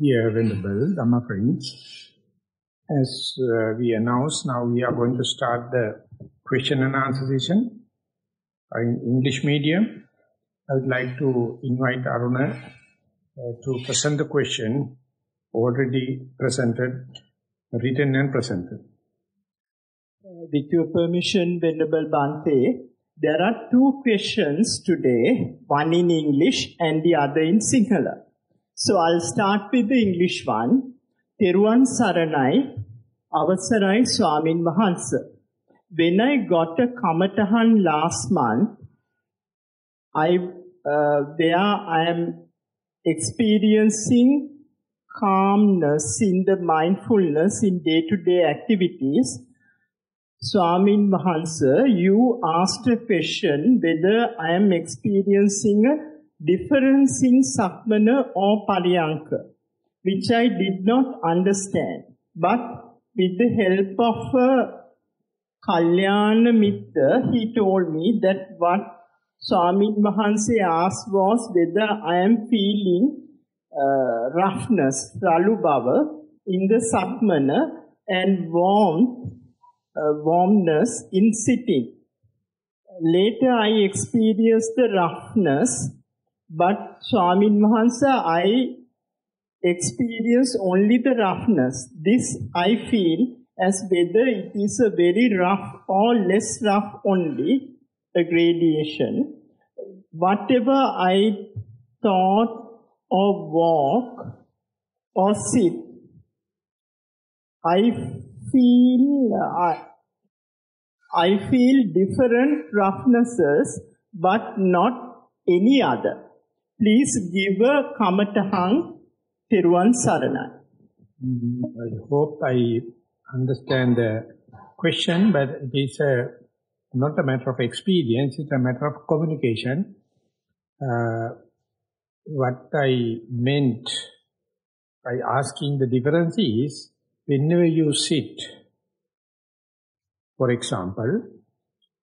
Dear Venerable Dhamma friends, as uh, we announced, now we are going to start the question and answer session in English medium. I would like to invite Aruna uh, to present the question already presented, written and presented. Uh, with your permission, Venerable Bante, there are two questions today, one in English and the other in Sinhala. So I'll start with the English one. Teruvan Saranai, Avasarai Swamin Mahansa. When I got a Kamatahan last month, I, uh, there I am experiencing calmness in the mindfulness in day-to-day -day activities. Swamin Mahansa, you asked a question whether I am experiencing a difference in Sakmana or Pariyanka, which I did not understand. But with the help of a Kalyana Mitta, he told me that what Swami Mahansa asked was whether I am feeling uh, roughness, Ralubhava, in the Sakmana and warmth, uh, warmness in sitting. Later I experienced the roughness, but Swami Mahansa, I experience only the roughness. This I feel as whether it is a very rough or less rough only, a gradation. Whatever I thought or walk or sit, I feel I feel different roughnesses, but not any other. Please give a kamatahang Tiruvan Saranai. I hope I understand the question, but it is a, not a matter of experience, it's a matter of communication. Uh, what I meant by asking the difference is, whenever you sit, for example,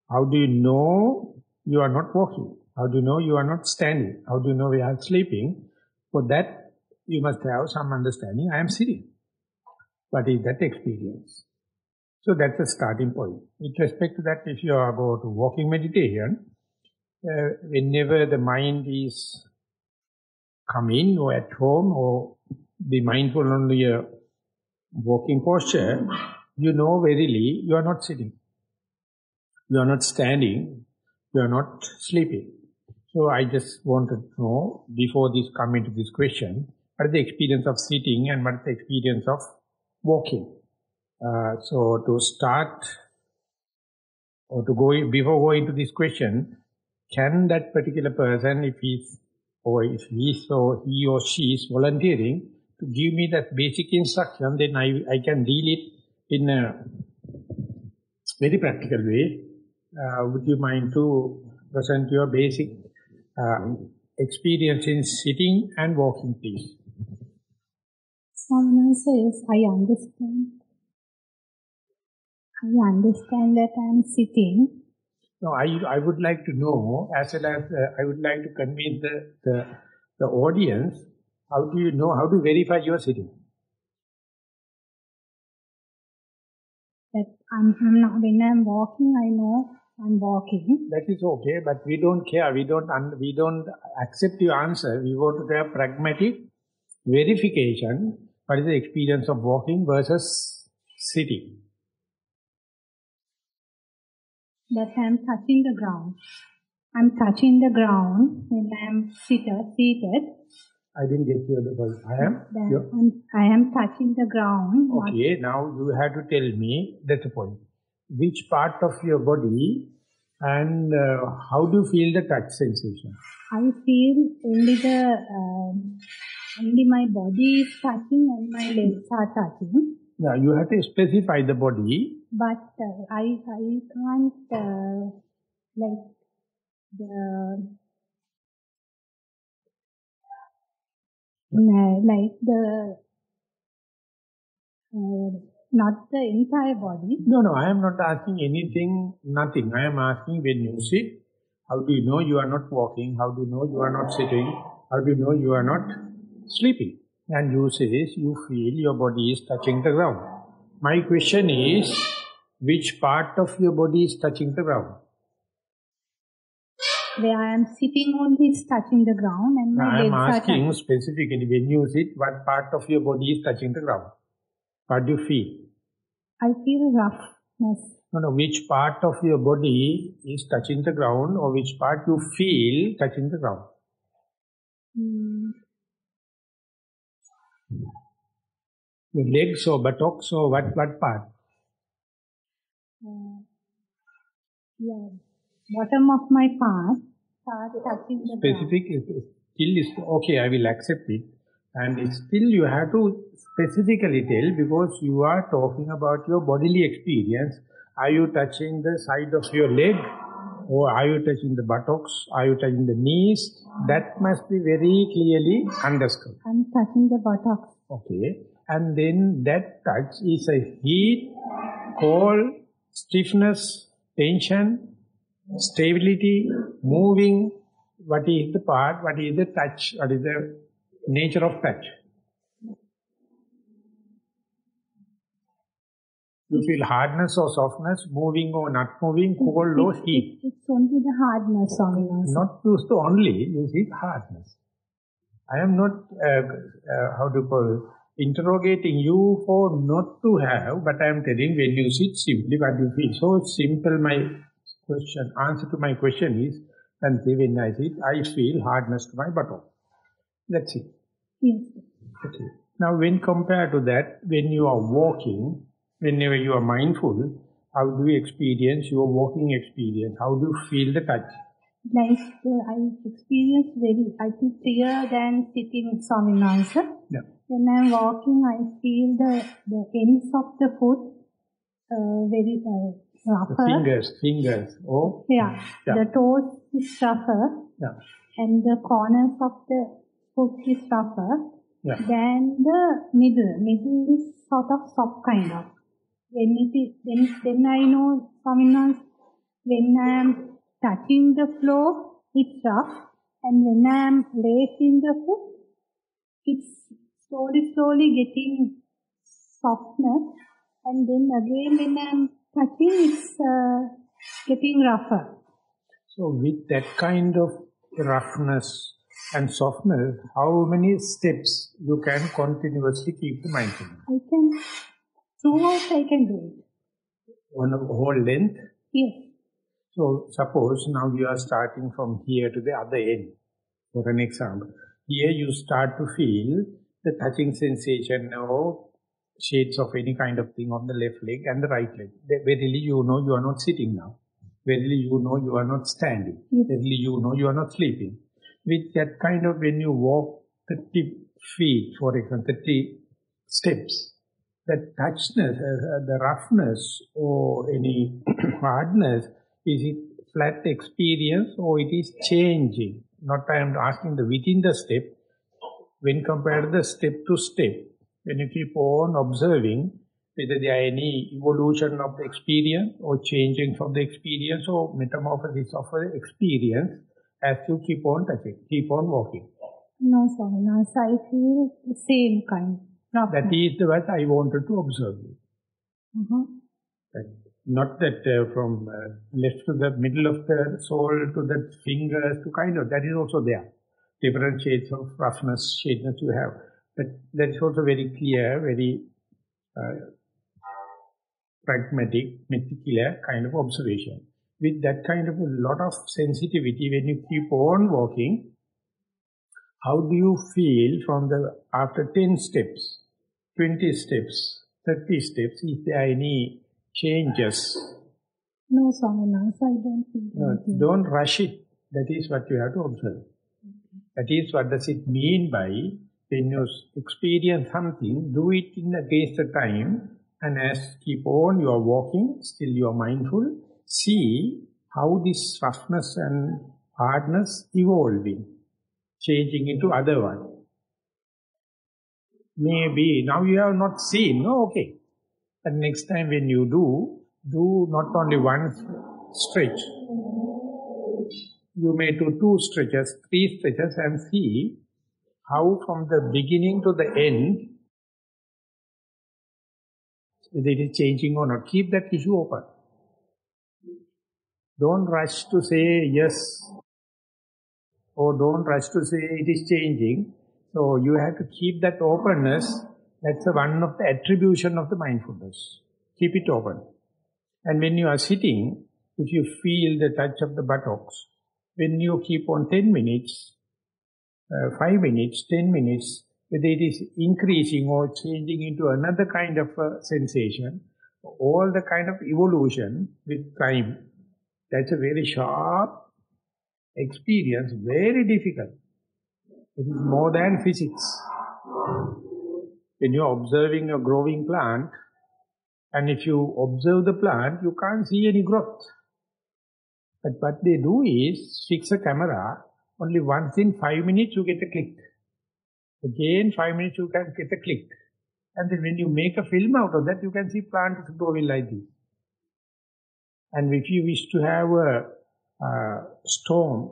how do you know you are not walking? How do you know you are not standing? How do you know you are sleeping? For that, you must have some understanding. I am sitting. What is that experience? So that's the starting point. With respect to that, if you are about walking meditation, uh, whenever the mind is coming or at home or be mindful on your walking posture, you know verily you are not sitting. You are not standing. You are not sleeping. So I just wanted to know, before this come into this question, what is the experience of sitting and what is the experience of walking? Uh, so to start, or to go, before going to this question, can that particular person, if he's, or if he or he or she is volunteering, to give me that basic instruction, then I, I can deal it in a very practical way. Uh, would you mind to present your basic uh, experience in sitting and walking, please? Someone says, I understand. I understand that I am sitting. No, I, I would like to know, as well as uh, I would like to convince the, the, the audience, how do you know, how to verify you are sitting? That I'm, I'm not, when I'm walking, I know I'm walking. That is okay, but we don't care, we don't, we don't accept your answer. We want to have pragmatic verification, what is the experience of walking versus sitting. That I'm touching the ground. I'm touching the ground when I'm seated. seated. I didn't get you the point. I am? I'm, I am touching the ground. Okay, now you have to tell me, that's the point. Which part of your body and uh, how do you feel the touch sensation? I feel only the, um, only my body is touching and my legs are touching. Yeah, you have to specify the body. But uh, I, I can't, uh, like, the, like the, uh, not the entire body. No, no, I am not asking anything, nothing. I am asking when you sit, how do you know you are not walking? How do you know you are not sitting? How do you know you are not sleeping? And you say you feel your body is touching the ground. My question is, which part of your body is touching the ground? Where I am sitting only is touching the ground and my I am asking touching. specifically, when you sit, what part of your body is touching the ground? What do you feel? I feel roughness. No, no, which part of your body is touching the ground or which part you feel touching the ground? Mm, Your legs or buttocks or what, what part? uh, yeah, bottom of my part start touching the ground. Specific is still is okay, I will accept it. And still you have to specifically tell because you are talking about your bodily experience. Are you touching the side of your leg or are you touching the buttocks? Are you touching the knees? That must be very clearly understood. I'm touching the buttocks. Okay. And then that touch is a heat, cold, stiffness, tension, stability, moving. What is the part? What is the touch? What is the nature of touch? You feel hardness or softness, moving or not moving, cold or heat. It's, only the hardness it. Not used to only, you see hardness. I am not, uh, uh, how to call, interrogating you for not to have, but I am telling when you sit simply what you feel. So simple my question, answer to my question is, and when I sit, I feel hardness to my buttock. That's it. Yes. Okay. Now when compared to that, when you are walking, whenever you are mindful, how do you experience your walking experience? How do you feel the touch? Like uh, I experience very, I think clearer than sitting Swaminansa. Yeah. When I'm walking, I feel the, the ends of the foot uh, very uh, The fingers, fingers, oh, Yeah. Yeah. The toes is rougher yeah, and the corners of the is rougher yeah. than the middle. Middle is sort of soft kind of. When it is, then, then I know Swaminans, when I am touching the floor, it's rough. And when I am lacing the foot, it's slowly, slowly getting softness. And then again when I am touching, it's uh, getting rougher. So with that kind of roughness and softness, how many steps you can continuously keep the mindfulness? I can, throughout I can do it. On a whole length. Yes. So suppose now you are starting from here to the other end. For an example, here you start to feel the touching sensation or shades of any kind of thing on the left leg and the right leg. Verily you know you are not sitting now. Verily you know you are not standing. Yes. Verily you know you are not sleeping. With that kind of when you walk 30 feet, for example, 30 steps, that touchness, uh, uh, the roughness or any hardness, is it flat experience or it is changing? Not I am asking the within the step, when compared the step to step, when you keep on observing whether there are any evolution of the experience or changing from the experience or metamorphosis of the experience as you keep on touching, keep on walking. No, Swaminathan, I feel the same kind. roughness. That is the what I wanted to observe. you. Mhm. That Not that uh, from uh, left to the middle of the sole to the fingers to kind of, that is also there. Different shades of roughness, shadeness you have. But that is also very clear, very uh, pragmatic, meticulous kind of observation. With that kind of a lot of sensitivity, when you keep on walking, how do you feel from the, after 10 steps, 20 steps, 30 steps, if there are any changes? No, Swaminathan, I don't feel No, anything. don't rush it. That is what you have to observe. That is what does it mean by when you experience something, do it in against the time and as keep on you are walking, still you are mindful, see how this roughness and hardness evolving, changing into other one. Maybe now you have not seen, no, okay. But next time when you do, do not only one stretch, you may do two stretches, three stretches and see how from the beginning to the end, whether it is changing or not. Keep that issue open. Don't rush to say yes or don't rush to say it is changing. So you have to keep that openness. That's one of the attribution of the mindfulness. Keep it open. And when you are sitting, if you feel the touch of the buttocks, when you keep on 10 minutes, uh, 5 minutes, 10 minutes, whether it is increasing or changing into another kind of uh, sensation, all the kind of evolution with time, that's a very sharp experience, very difficult. It is more than physics. When you are observing a growing plant, and if you observe the plant, you can't see any growth. But what they do is fix a camera, only once in five minutes you get a click. Again, five minutes you can get a click. And then when you make a film out of that, you can see plant growing like this. And if you wish to have a, storm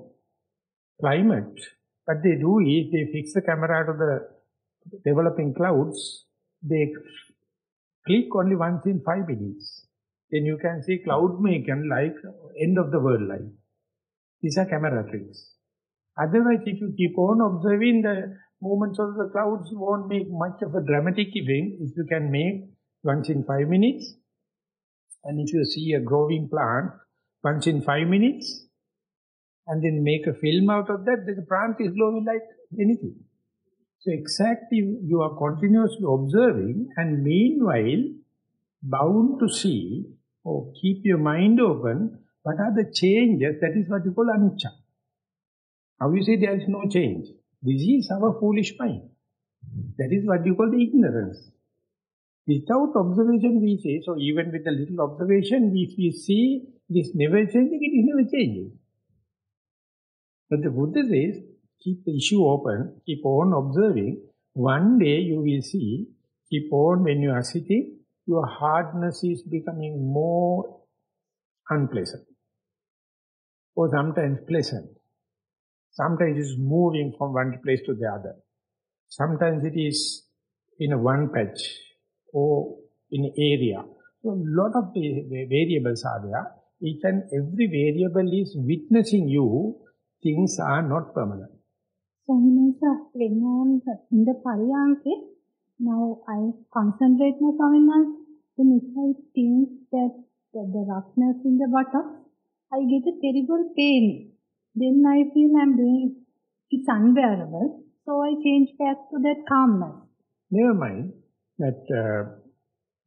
climate, what they do is they fix the camera out of the developing clouds, they click only once in five minutes. Then you can see cloud making like end of the world like. These are camera tricks. Otherwise, if you keep on observing the movements of the clouds, won't make much of a dramatic event if you can make once in five minutes. And if you see a growing plant once in five minutes, and then make a film out of that, the plant is growing like anything. So exactly you are continuously observing and meanwhile bound to see or keep your mind open what are the changes, that is what you call anicca. Now you say there is no change. This is our foolish mind. That is what you call the ignorance. Without observation we say, so even with a little observation, if we see this never changing, it is never changing. But the Buddha says, keep the issue open, keep on observing. One day you will see, keep on when you are sitting, your hardness is becoming more unpleasant. Or sometimes pleasant. Sometimes it is moving from one place to the other. Sometimes it is in a one patch or in area. So a lot of variables are there. Each and every variable is witnessing you, things are not permanent. Swami when I am in the Pariyanke, now I concentrate my Swami then if I think that the, the roughness in the buttock, I get a terrible pain. Then I feel I'm doing, it. it's unbearable. So I change back to that calmness. Never mind that, uh,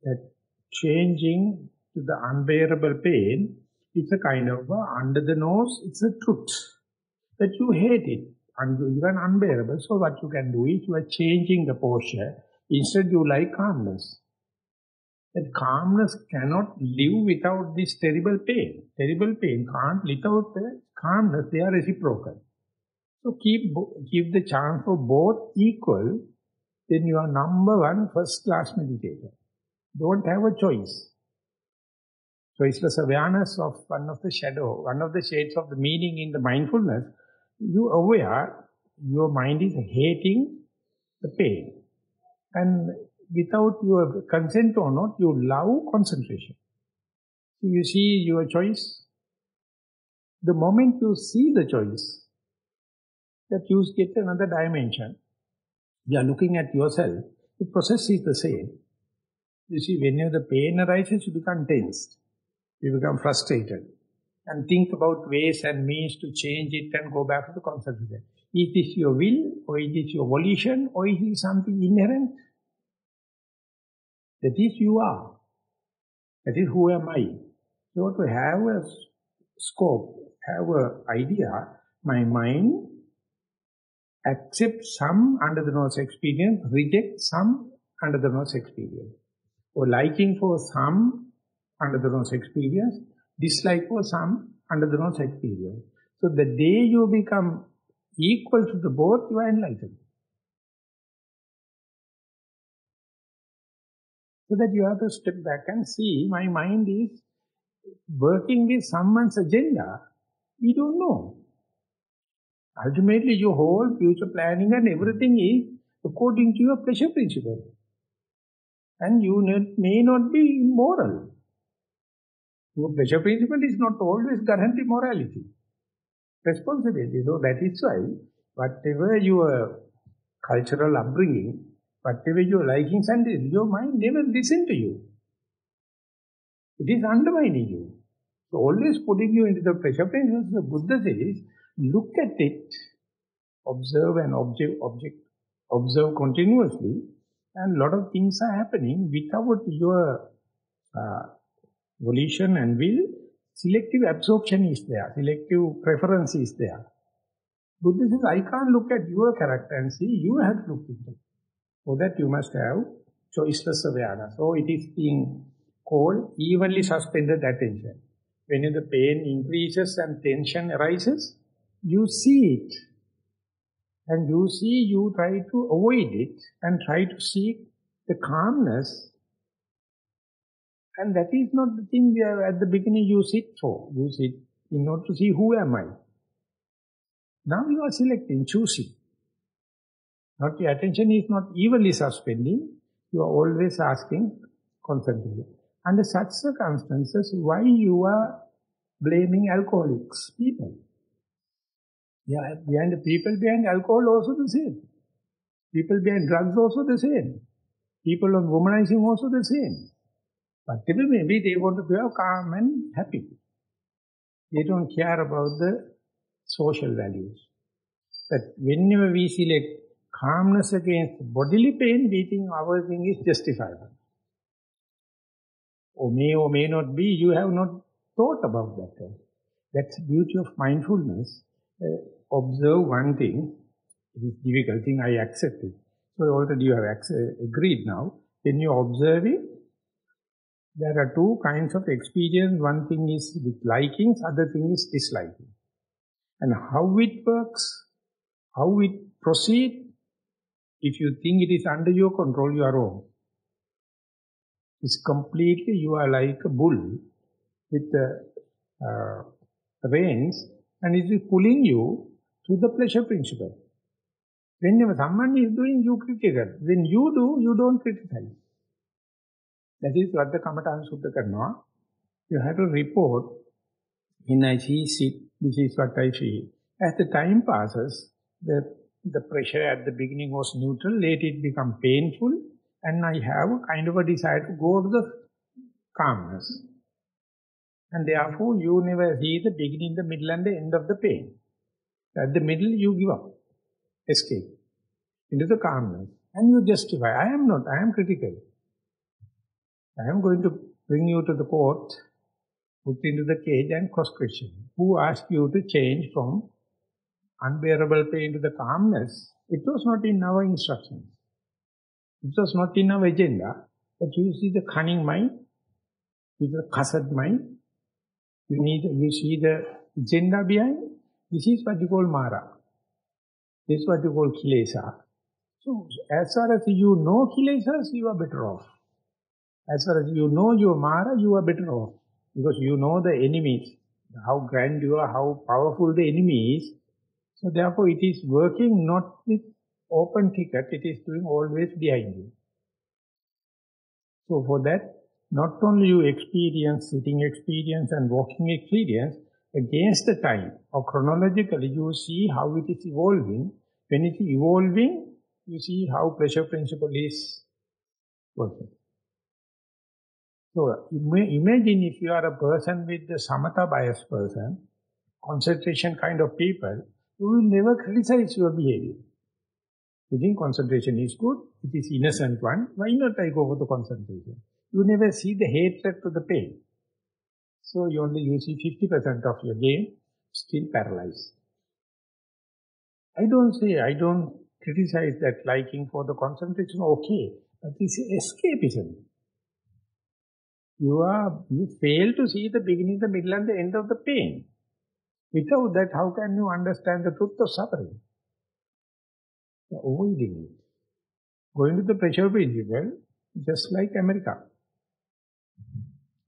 that changing to the unbearable pain, it's a kind of uh, under the nose, it's a truth. That you hate it, and even unbearable. So what you can do is you are changing the posture. Instead you like calmness that calmness cannot live without this terrible pain. Terrible pain can't live without the calmness, they are reciprocal. So keep, give the chance for both equal, then you are number one first class meditator. Don't have a choice. Choiceless awareness of one of the shadow, one of the shades of the meaning in the mindfulness, you aware your mind is hating the pain. And without your consent or not, you love concentration. So you see your choice. The moment you see the choice, that you get another dimension. You are looking at yourself. The process is the same. You see, whenever the pain arises, you become tensed. You become frustrated. And think about ways and means to change it and go back to the concentration. Is this your will, or is this your volition, or is it something inherent? That is you are. That is who am I. So to have a scope, have an idea, my mind accept some under the nose experience, reject some under the nose experience. Or liking for some under the nose experience, dislike for some under the nose experience. So the day you become equal to the both, you are enlightened. So that you have to step back and see, my mind is working with someone's agenda. We don't know. Ultimately, your whole future planning and everything is according to your pleasure principle. And you may not be moral. Your pleasure principle is not always guarantee morality. Responsibility. So that is why, whatever your cultural upbringing, whatever your likings and your mind never listen to you. It is undermining you. So always putting you into the pressure principle, the Buddha says, look at it, observe and object, object, observe continuously, and lot of things are happening without your uh, volition and will, selective absorption is there, selective preference is there. Buddha says, I can't look at your character and see, you have to look into it. For that you must have choiceless awareness. So it is being called evenly suspended attention. When the pain increases and tension arises, you see it. And you see, you try to avoid it and try to seek the calmness. And that is not the thing we are, at the beginning you sit for. You sit in order to see who am I. Now you are selecting, choosing. Not your attention is not evenly suspending. You are always asking, concentrating. Under such circumstances, why you are blaming alcoholics, people? Yeah, behind the people behind alcohol also the same. People behind drugs also the same. People on womanizing also the same. But maybe they want to be calm and happy. They don't care about the social values. But whenever we select calmness against bodily pain, we think our thing is justifiable. Or may or may not be, you have not thought about that. That's the beauty of mindfulness. Uh, observe one thing, it is difficult thing, I accept it. So already you have agreed now. When you observe it, there are two kinds of experience. One thing is with likings, other thing is disliking. And how it works, how it proceed, if you think it is under your control, you are wrong. It's completely, you are like a bull with the uh, reins and it is pulling you to the pleasure principle. Whenever someone is doing, you criticize. When you do, you don't criticize. That is what the Kamatan Sutta karma. You have to report, when I see this is what I feel. As the time passes, the, the pressure at the beginning was neutral, later it become painful, and I have kind of a desire to go to the calmness. And therefore, you never see the beginning, the middle and the end of the pain. At the middle, you give up, escape into the calmness. And you justify, I am not, I am critical. I am going to bring you to the court, put into the cage and cross-question. Who asked you to change from unbearable pain to the calmness? It was not in our instructions. It was not in our agenda. But you see the cunning mind, with the cussed mind, you need, you see the agenda behind, this is what you call Mara. This is what you call Kilesa. So, as far as you know Kilesas, you are better off. As far as you know your Mara, you are better off. Because you know the enemies, how grand you are, how powerful the enemy is. So therefore it is working not with open ticket, it is doing always behind you. So for that, not only you experience sitting experience and walking experience, against the time or chronologically you see how it is evolving. When it is evolving, you see how pleasure principle is working. So imagine if you are a person with the samatha bias person, concentration kind of people, you will never criticize your behavior. You think concentration is good, it is innocent one, why not I go for the concentration? You never see the hatred to the pain. So you only you see 50% of your game, still paralyzed. I don't say, I don't criticize that liking for the concentration, okay, but this is escapism. You are, you fail to see the beginning, the middle and the end of the pain. Without that, how can you understand the truth of suffering? Avoiding it. Going to the pressure principle, just like America.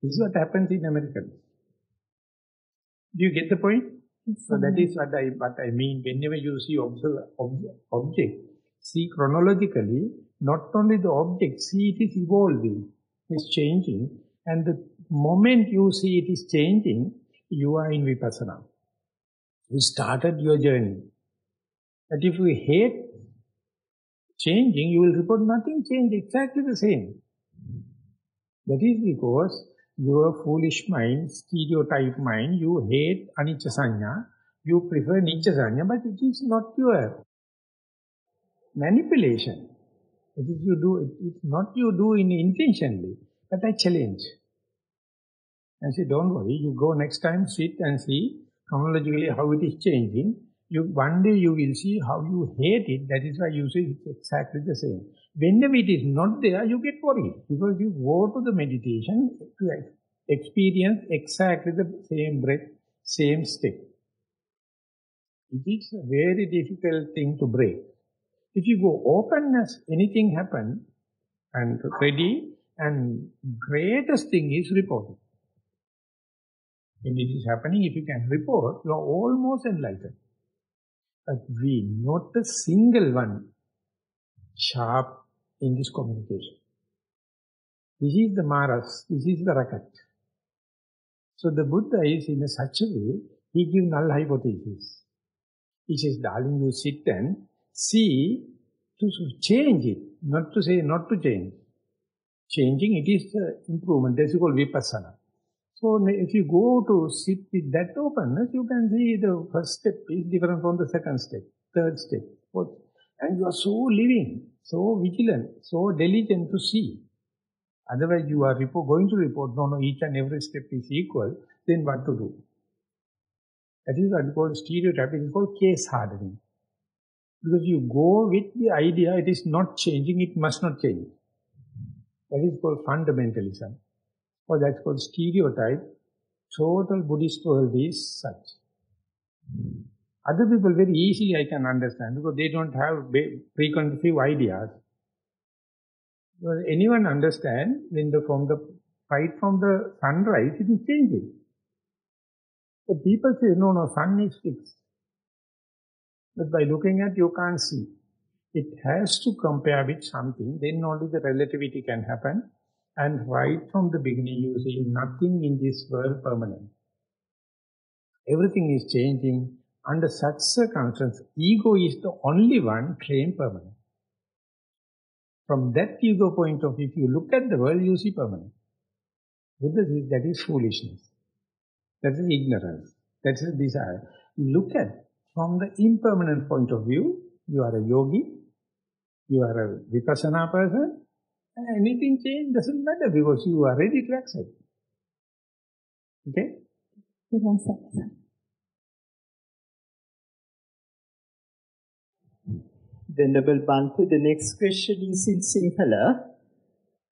This is what happens in America. Do you get the point? So that is what I, what I mean. Whenever you see observe, observe, object, see chronologically, not only the object, see it is evolving, is changing. And the moment you see it is changing, you are in vipassana. You started your journey. But if you hate changing, you will report nothing changed, exactly the same. That is because your foolish mind, stereotype mind, you hate anicca sanya, you prefer nicca sanya, but it is not your manipulation. It is you do, it, it's not you do in intentionally, but I challenge. And say, don't worry, you go next time, sit and see chronologically how it is changing. You, one day you will see how you hate it, that is why you say it's exactly the same. Whenever it is not there, you get worried because you go to the meditation to experience exactly the same breath, same step. It is a very difficult thing to break. If you go openness, anything happen and ready and greatest thing is reporting. When it is happening, if you can report, you are almost enlightened. But we, not a single one, sharp in this communication. This is the Maras, this is the racket. So the Buddha is in a such a way, he gives null hypothesis. He says, darling, you sit and see to change it, not to say not to change. Changing, it is the improvement. This is called vipassana. So if you go to sit with that openness, you can see the first step is different from the second step, third step, fourth. And you are so living, so vigilant, so diligent to see. Otherwise you are going to report, no, no, each and every step is equal, then what to do? That is what called stereotype, it is called case hardening. Because you go with the idea, it is not changing, it must not change. That is called fundamentalism. Or that's called stereotype. Total Buddhist world is such. Other people very easily I can understand because they don't have preconceived ideas. Does anyone understand when the from the right from the sunrise it is changing? The people say no no sun is fixed. But by looking at you can't see. It has to compare with something, then only the relativity can happen. And right from the beginning you see nothing in this world permanent. Everything is changing. Under such circumstances, ego is the only one claim permanent. From that ego point of view, if you look at the world, you see permanent. Buddha says that is foolishness. That is ignorance. That is desire. Look at from the impermanent point of view, you are a yogi, you are a vipassana person, anything change doesn't matter because you are ready to accept. Okay? Venerable Bante, the next question is in Sinhala.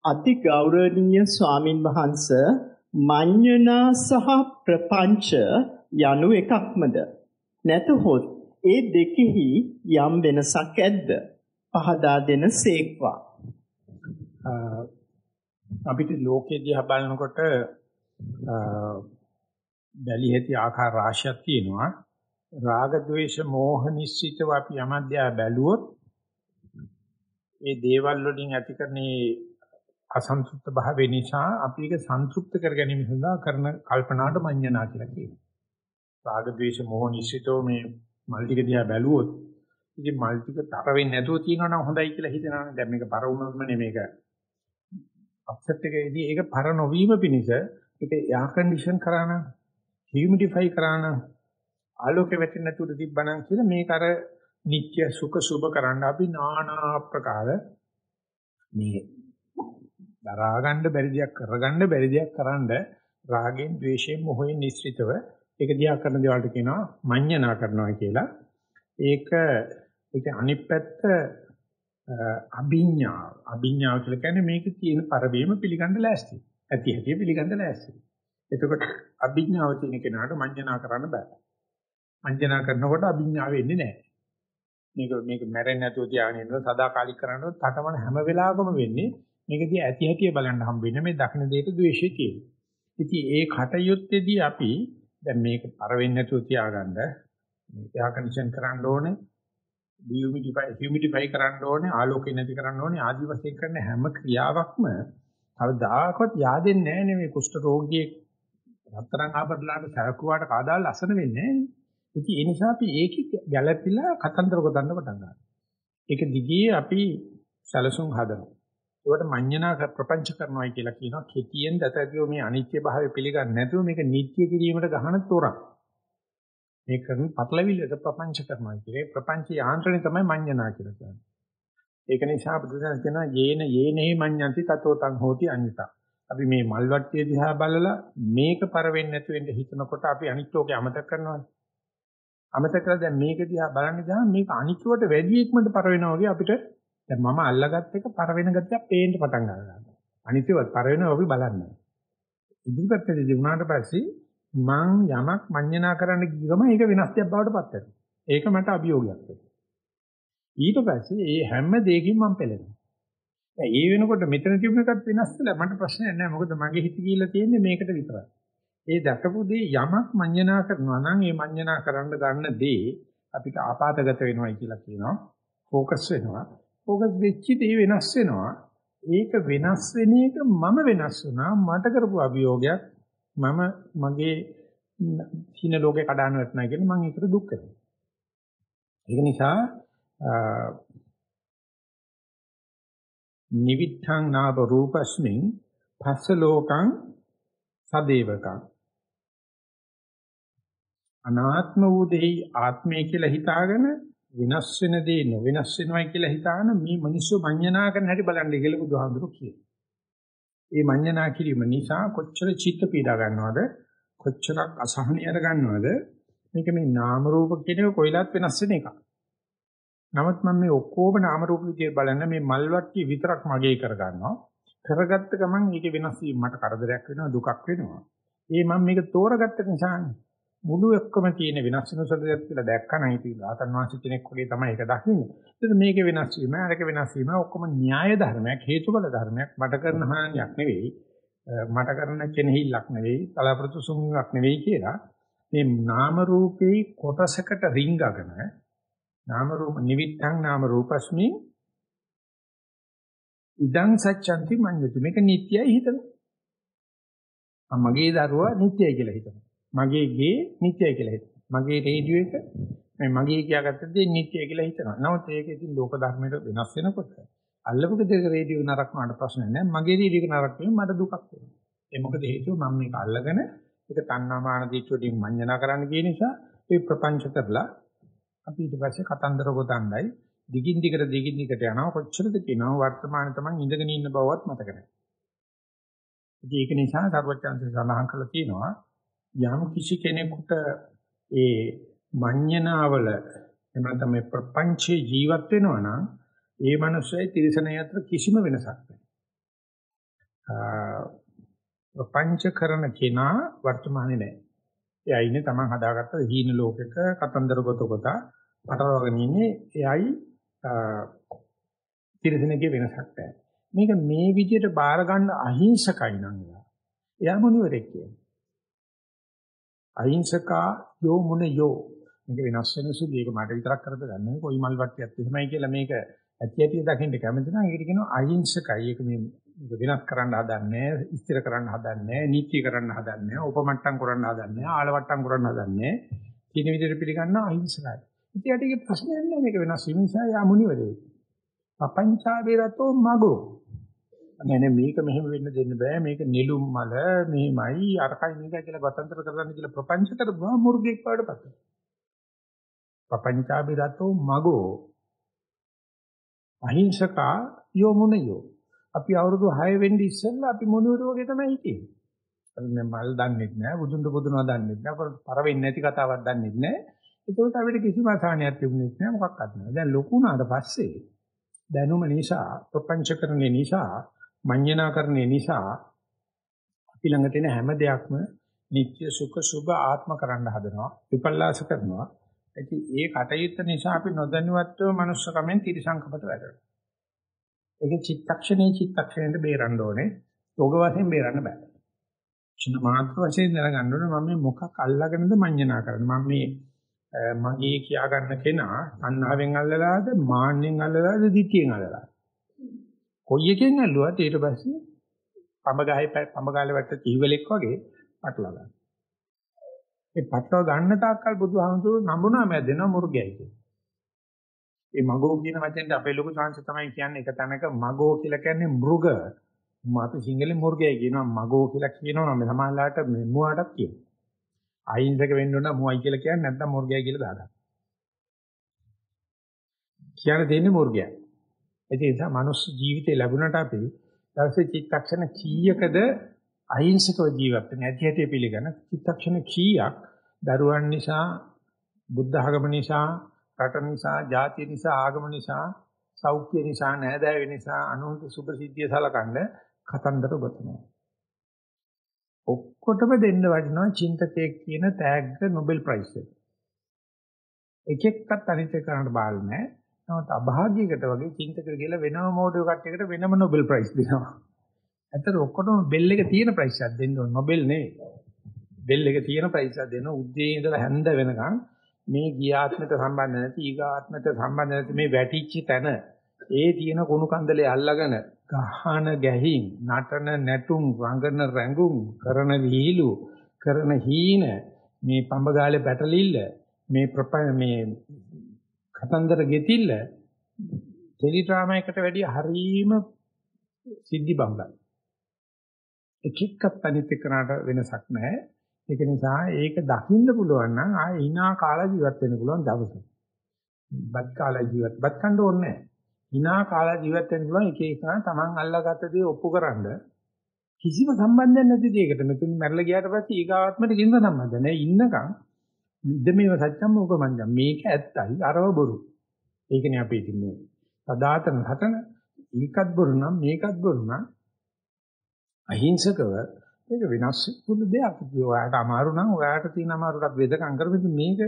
අති ගෞරවනීය ස්වාමින් වහන්ස මඤ්ඤණා සහ ප්‍රපංච යනු එකක්මද නැතහොත් ඒ දෙකෙහි යම් වෙනසක් ඇද්ද පහදා දෙන සේක්වා අපිට ලෝකෙදී හබනකොට බැලි ඇති ආකාර රාශියක් තියෙනවා. රාග ద్వේෂ මෝහ නිස්සිතව අපි යමද්‍යා බැලුවොත් ඒ දේවල් වලින් ඇති කරන අසන්තුෂ්ත භාවය නිසා අපි ඒක සංතෘප්ත කර ගැනීම සඳහා කරන කල්පනාට මඤ්ඤණා කියලා කියනවා. රාග ద్వේෂ මොහ නිසිතෝ මේ මල් ටික දිහා බැලුවොත් ඉතින් මල් ටික තර වෙන්නේ නැතුව තියෙනවා නම් හොඳයි කියලා හිතනවානේ. දැන් මේක පර වුණොත්ම නේ මේක අප්සෙට් එකේදී ඒක පර නොවීම පිණිස ඒක එයා කන්ඩිෂන් කරාන, හියුමිඩිෆයි කරාන, ආලෝකෙ වැටෙන්නේ නැතුව තිබ්බනම් කියලා මේක අර නිත්‍ය සුඛ සුභ කරන්න අපි নানা ආකාර මේ දරා ගන්න බැරි දෙයක් කරගන්න බැරි දෙයක් කරන්න රාගෙන් ද්වේෂයෙන් මොහෙන් නිස්සිතව ඒක දිහා කරන දේවල්ට කියනවා මඤ්ඤණා කරනවා කියලා. ඒක ඒක අනිත් පැත්ත අභිඥා අභිඥාව කියලා කියන්නේ මේකේ තියෙන පරවීම පිළිගන්න ලෑස්ති. ඇති හැටි පිළිගන්න ලෑස්ති. එතකොට අභිඥාව තියෙන කෙනාට මඤ්ඤණා කරන්න බෑ. මඤ්ඤණා කරනකොට අභිඥාව එන්නේ නැහැ. මේක මේක මැරෙන්නේ නැතුව තියාගෙන ඉන්නවා සදාකාලික කරනකොට තටමන හැම වෙලාවකම වෙන්නේ මේකදී ඇති හැටි බලන්න හම්බ වෙන්නේ මේ දකින්න දෙයට ද්වේෂය තියෙනවා. ඉතින් ඒ කටයුත්තේදී අපි දැන් මේක පර වෙන්නේ නැතුව තියාගන්න මේක එයා කන්ඩිෂන් කරන්න ඕනේ ඩියුමිඩිෆයි හියුමිඩිෆයි කරන්න ඕනේ ආලෝකය නැති කරන්න ඕනේ ආදි වශයෙන් කරන හැම ක්‍රියාවක්ම කවදාකවත් yaadෙන්නේ නැහැ නේ මේ කුෂ්ඨ රෝගියෙක් රත්තරන් ආභරණලාට සරකුවාට කාදාල් ලස්සන වෙන්නේ නැහැ නේ. ඉතින් ඒ නිසා අපි ඒකේ ගැළපිලා කතන්දර ගොතන්න පටන් ගන්නවා. ඒක දිගේ අපි සැලසුම් හදනවා. ඒකට මඤ්ඤණා ප්‍රපංච කරනවායි කියලා කියනවා. කෙටියෙන් දතදියෝ මේ අනිත්‍ය භාවය පිළිගන්නේ නැතුව මේක නිත්‍ය කිරීමට ගහන තොරක්. මේ කරන පටලවිල්ලට ප්‍රපංච කරනවා කියන්නේ ප්‍රපංච යාන්ත්‍රණය තමයි මඤ්ඤණා කියලා කියන්නේ. ඒක නිසා බුදුසසුන කියනවා යේන යේනෙහි මඤ්ඤන්ති තතෝ තං හෝති අඤ්ඤතා. අපි මේ මල්වට්ටිය දිහා බලලා මේක පර වෙන්නේ නැතු වෙන්න හිතනකොට අපි අනිත් ලෝකේ අමතක කරනවානේ. අමතක කරලා දැන් මේක දිහා බලන්න ගියාම මේක අනිත්වට වැඩි ඉක්මනට පර වෙනවා වගේ අපිට දැන් මම අල්ලගත් එක පර වෙන ගතියක් පේන්න පටන් ගන්නවා. අනිත්‍යවත් පර වෙනවා අපි බලන්නේ. ඉදිරිපැත්තේදී වුණාට පස්සේ මං යමක් මඤ්ඤණා කරන්න ගිය ගමන් ඒක වෙනස් දෙයක් බවට පත් වෙනවා. ඒක මට අභියෝගයක් වෙනවා. ඊට පස්සේ මේ හැම දෙයකින් මම පෙළෙනවා. දැන් ඒ වෙනකොට මෙතන තිබුණ එකත් වෙනස් වෙලා මට ප්‍රශ්නයක් නැහැ. මොකද මගේ හිත කියලා තියෙන්නේ මේකට විතරයි. ඒ දැකපු දේ යමක් මඤ්ඤණා කරනවා නම් ඒ මඤ්ඤණා කරන්න ගන්න දේ අපිට ආපాతගත වෙනවයි කියලා කියනවා. ફોકસ වෙනවා. ફોકસ වෙච්ච දේ වෙනස් වෙනවා. ඒක වෙනස් වෙන එක මම වෙනස් වුණා මට කරපු අභියෝගයක් මම මගේ හින ලෝකේ කඩාන වැටුණා කියලා මම ඒකට දුක් වෙනවා. ඒක නිසා නිවිත්තං නාබ රූපස්මින් පස්ස ලෝකං සදේවකං අනාත්ම වූ දෙහි ආත්මය කියලා හිතාගෙන වෙනස් වෙන දේ නොවෙනස් වෙනවයි කියලා හිතාන මේ මිනිස්සු මඤ්ඤණා කරන හැටි බලන්න කියලා බුදුහාමුදුරුවෝ කියනවා. ඒ මඤ්ඤණා කිරීම නිසා කොච්චර චිත්ත පීඩා ගන්නවද කොච්චරක් අසහනය අර ගන්නවද මේක මේ නාම රූප කියන එක කොයිලත් වෙනස් වෙන එකක්. නමුත් මම මේ ඔක්කොම නාම රූප විදියට බලන්න මේ මල්වට්ටි විතරක් මගේ කරගන්නවා. කරගත්ත ගමන් ඒකේ වෙනස් වීම මට කරදරයක් වෙනවා දුකක් වෙනවා. ඒ මම මේක තෝරගත්ත නිසානේ. මුළු එක්කම තියෙන වෙනස් වෙන සදයක් කියලා දැක්කම ඉතින් ආතන් වාසි කෙනෙක් වගේ තමයි ඒක දකින්නේ. ඒත් මේක වෙනස් වීම, අරක වෙනස් වීම ඔක්කොම න්‍යාය ධර්මයක්, හේතුඵල ධර්මයක් මට කරන හානියක් නෙවෙයි. මට කරන කෙනෙහිල්ලක් නෙවෙයි, කලාපෘතු සුමුවක් නෙවෙයි කියලා මේ නාම රූපේ කොටසකට රිංගගෙන නාම රූප නිවිත්තං නාම රූපස්මි ඉදං සච්ඡන්ති මඤ්ඤති මේක නිට්ටයයි හිතනවා මගේ දරුවා නිට්ටයයි කියලා හිතනවා මගේ ගේ නිත්‍යයි කියලා හිතනවා. මගේ රේඩියෝ එක මේ මගේ කියාගත්ත දේ නිත්‍යයි කියලා හිතනවා. නමුත් ඒක ඉතින් ලෝක ධර්මයට වෙනස් වෙනකොට අල්ලපු දෙක රේඩියෝ නරක වුණාට ප්‍රශ්න නැහැ. මගේ රේඩියෝ නරක වෙන්නේ මට දුකක් වෙනවා. ඒ මොකද හේතුව මම මේක අල්ලගෙන ඒක තණ්හාමාන දීච්චෝටින් මඤ්ඤණා කරන්න කියන නිසා ඒ ප්‍රපංච කරලා අපි ඊට පස්සේ කතන්දර ගොතන්නයි දිගින් දිගට දිගින් දිගට යනවා කොච්චරද කියනවා වර්තමානයේ තමයි ඉඳගෙන ඉන්න බවවත් මතක නැහැ. ඒක නිසා සර්වඥාන්සේ සඳහන් කළා තියෙනවා යම් කිසි කෙනෙකුට ඒ මඤ්ඤණාවල එහෙම නැත්නම් මේ ප්‍රපංචේ ජීවත් වෙනවා නම් ඒ මනුස්සයයි තිරසනය අතර කිසිම වෙනසක් නැහැ. ප්‍රපංච කරන කෙනා වර්තමානයේ නැහැ. එයා ඉන්නේ Taman හදාගත්ත හීන ලෝකෙක කතන්දර ගොත කොට පටලවාගෙන ඉන්නේ එයයි තිරසනගේ වෙනසක් නැහැ. මේක මේ විදිහට බාර ගන්න අහිංසකයි නම් එයා. එයා මොනිවරෙක් කියන්නේ. අහිංසකා යෝ මුන යෝ මේක වෙනස් වෙන සුළු. ඒක මට විතරක් කරද ගන්න කොයි මල් වට්ටියත් එහෙමයි කියලා මේක ඇති ඇති දකින්න කැමති නම් ඒකට කියනවා අහිංසකයි. ඒක මේ වෙනස් කරන්න හදන්නේ ස්ථිර කරන්න හදන්නේ නීති කරන්න හදන්නේ උපමට්ටම් කරන්න හදන්නේ ආලවට්ටම් කරන්න හදන්නේ කියන විදිහට පිළිගන්න අහිංසකයි. ඉතින් ඒකේ ප්‍රශ්නයක් නෑ මේක වෙනස් වීම නිසා යා මුනිවරේ. අපංචාබේරතෝ මගෝ. නෑ නෑ මේක මෙහෙම වෙන්න දෙන්න බෑ. මේක නිලුම් මල මෙහෙමයි. අරකයි මේකයි කියලා ගතන්තර කරන්න කියලා ප්‍රපංච කරපුවා මුර්ගෙක් වඩපත් ප්‍රපංචාබිරතෝ මගෝ. අහිංසකා යොමුනයෝ අපි අවුරුදු 6 වෙන්න ඉස්සෙල්ලා අපි මොනුවර වගේ තමයි හිටියේ අපි මල් දන්නෙත් නෑ බුදුන් දුබුදුනවා දන්නෙත් නෑ පර වෙන්නේ නැති කතාවක් දන්නෙත් නෑ. ඒකෝට අපිට කිසිම අසහනයක් තිබුණෙත් නෑ මොකක්වත් නෑ. දැන් ලොකු වුණාට පස්සේ දැනුම නිසා ප්‍රපංචකරණය නිසා මඤ්ඤණාකරණය නිසා අපි ළඟ තියෙන හැම දෙයක්ම නිත්‍ය සුඛ සුභ ආත්ම කරන්න හදනවා විපල්ලාස කරනවා ඉතින් ඒ කටයුත්ත නිසා අපි නොදැනුවත්ව මනුස්සකමෙන් තිරසංකපට වැටෙනවා ඒක චිත්තක්ෂණේ චිත්තක්ෂණයට බේරන්න ඕනේ යෝග වශයෙන් බේරන්න බෑ චින මාත්‍ර වශයෙන් දැනගන්න ඕනේ මම මේ මොකක් අල්ලාගෙනද මඤ්ඤණා කරන්නේ. මම මේ මගේ කියා ගන්න කෙනා අන්නාවෙන් අල්ලලාද මාන්නෙන් අල්ලලාද දිටියෙන් අල්ලලාද. කොයි එකෙන් ඇල්ලුවත් ඊට පස්සේ පඹගහේ පඹගාලේ වැට්ට චීවලෙක් වගේ පටලවා ගන්න. ඒ පටලවා ගන්න තාක්කල් බුදුහාමුදුරුවෝ නඹුනා මෑ දෙනවා මුර්ගයයි කියලා. ඒ මගෝ කියන වචෙන්ට අපේ ලොකු සංස තමයි කියන්නේ එක තැනක මගෝ කියලා කියන්නේ මෘග. අපි සිංහලෙන් මුර්ගයයි කියනවා මගෝ කියලා කියනවා නම් සමාජලාට මෙමුවාටත් කියනවා. අහිංසක වෙන්න ඕන මුවයි කියලා කියන්නේ නැත්නම් මුර්ගයයි කියලා දාගන්න. කියන්න දෙන්නේ මුර්ගයයි. ඒ නිසා මනුස්ස ජීවිතේ ලැබුණට අපි දවසේ චිත්තක්ෂණ කීයකද අහිංසකව ජීවත් වෙන්නේ ඇති හැටි පිළිගන්න චිත්තක්ෂණ කීයක් දරුවන් නිසා බුද්ධ ආගම නිසා රට නිසා ජාතිය නිසා ආගම නිසා සෞඛ්‍ය නිසා නෑදෑය නිසා අනුන්ට සුභ සිද්ධිය සලකන්න කතන්දර ගොතනවා ඔක්කොටම දෙන්න වටිනවා චින්තකයෙක් කියන තෑග්ග නොබෙල් ප්‍රයිස් එක. එක එක්කත් අනිත් එකකට බාල් නැහැ. නමුත් අභාග්‍යයකට වගේ චින්තකයෙක් කියලා වෙනම මෝඩියෝ කට්ටියකට වෙනම නොබෙල් ප්‍රයිස් දෙනවා. ඇත්තට ඔක්කොටම බෙල් එක තියෙන ප්‍රයිස් එකක් දෙන්න ඕන නොබෙල් නෙවෙයි. බෙල් එක තියෙන ප්‍රයිස් එකක් දෙනවා උදේ ඉඳලා හැන්ද වෙනකන් මේ ගියාත්මයට සම්බන්ධ නැති ඊගාත්මයට සම්බන්ධ නැති මේ වැටිච්ච තැන ඒ තියෙන කුණු කන්දලේ අල්ලගෙන ගහන ගැහිම් නටන නැටුම් රංගන රැඟුම් කරන වීලු කරන හීන මේ පඹගාලේ පැටලිල්ල මේ මේ කතන්දර ගෙතිල්ල ටෙලි ඩ්‍රාමා එකට වැඩිය හරීම සිද්ධි බංගයි එක එක්කත් අනිත් එකනට වෙනසක් නැහැ. ඒක නිසා ඒක දකින්න පුළුවන් නම් ආයෙ hina කාලා ජීවත් වෙන්න පුළුවන් දවසක්. බත් කාලා ජීවත් බත් කන්න ඕනේ නැහැ. hina කාලා ජීවත් වෙන්න පුළුවන් එක එක තමන් අල්ලාගත්ත දේ ඔප්පුකරනද කිසිම සම්බන්ධයක් නැති දෙයකට මෙතන මැරලා ගියාට පස්සේ ඊගාත්මට කිසිම සම්බන්ධයක් නැහැ. ඉන්නකම් ඉදමේව සත්‍යම් උපමංජම් මේක ඇත්තයි අරව බොරු ඒකනේ අපි ඉතින්නේ සදාතන හතන ඒකත් බොරු නම් මේකත් බොරු නම් අහිංසකව ඒක වෙනස් වුණු දෙයක්. ඔයාට අමාරු නම් ඔයාට තියෙන අමාරුටත් වෙදකම් කරමින් මේක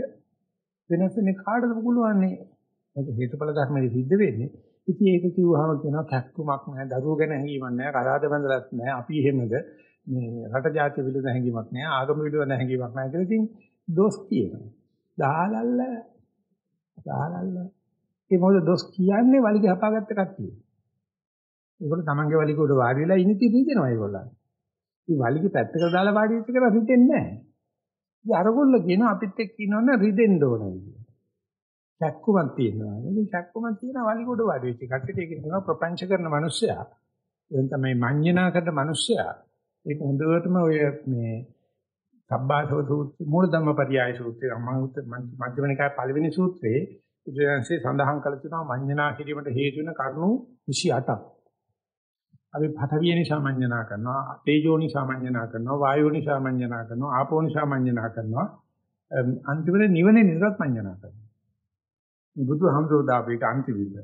වෙනස් වෙන්නේ කාටද පුළුවන් නේ? මේක හේතුඵල ධර්මයේ සිද්ධ වෙන්නේ. ඉතින් ඒක කිව්වහම කියනවා කැක්කුමක් නැහැ, දරුවෝ ගැන හැඟීමක් නැහැ, කතාද බඳලත් නැහැ. අපි එහෙමද මේ රට ජාතිය පිළිබඳ හැඟීමක් නැහැ, ආගම පිළිබඳ හැඟීමක් නැහැ කියලා ඉතින් දොස් කියනවා. දාලල්ල දාලල්ල. ඒ මොකද දොස් කියන්නේ වලිග හපාගත්ත කට්ටිය. ඒගොල්ලෝ තමන්ගේ වලිග උඩ වාඩි වෙලා ඉන්නේ තිබෙනවා ඒගොල්ලන්. ඉතින් වලිග පැත්තකට දාලා වාඩි වෙච්ච කෙනා හිතෙන්නේ නැහැ. ඉතින් අරගොල්ලෝ කියනවා අපිත් එක්ක ඉන්නවනේ රිදෙන්න ඕනයි කියලා. චක්කුමක් තියෙනවා. ඉතින් චක්කුමක් තියෙන වලිගොඩ වාඩි වෙච්ච කට්ටියට ඒක කියනවා ප්‍රපංච කරන මිනිස්සයා. එතන තමයි මඤ්ඤණා කරන මිනිස්සයා. ඒක හොඳටම ඔය මේ සබ්බාසව සූත්‍රය මූල ධම්මපරියාය සූත්‍රය මධ්‍යම නිකාය පළවෙනි සූත්‍රයේ බුදුරජාණන්සේ සඳහන් කළ තියෙනවා මඤ්ඤණා කිරීමට හේතු වෙන කරුණු 28ක්. අපි පඨවිය නිසා මඤ්ඤණා කරනවා, තේජෝ නිසා මඤ්ඤණා කරනවා, වායෝ නිසා මඤ්ඤණා කරනවා, ආපෝ නිසා මඤ්ඤණා කරනවා. අන්තිමට නිවන නිසාත් මඤ්ඤණා කරනවා. මේ බුදුහාමුදුරුවෝ දාපු එක අන්තිවිද.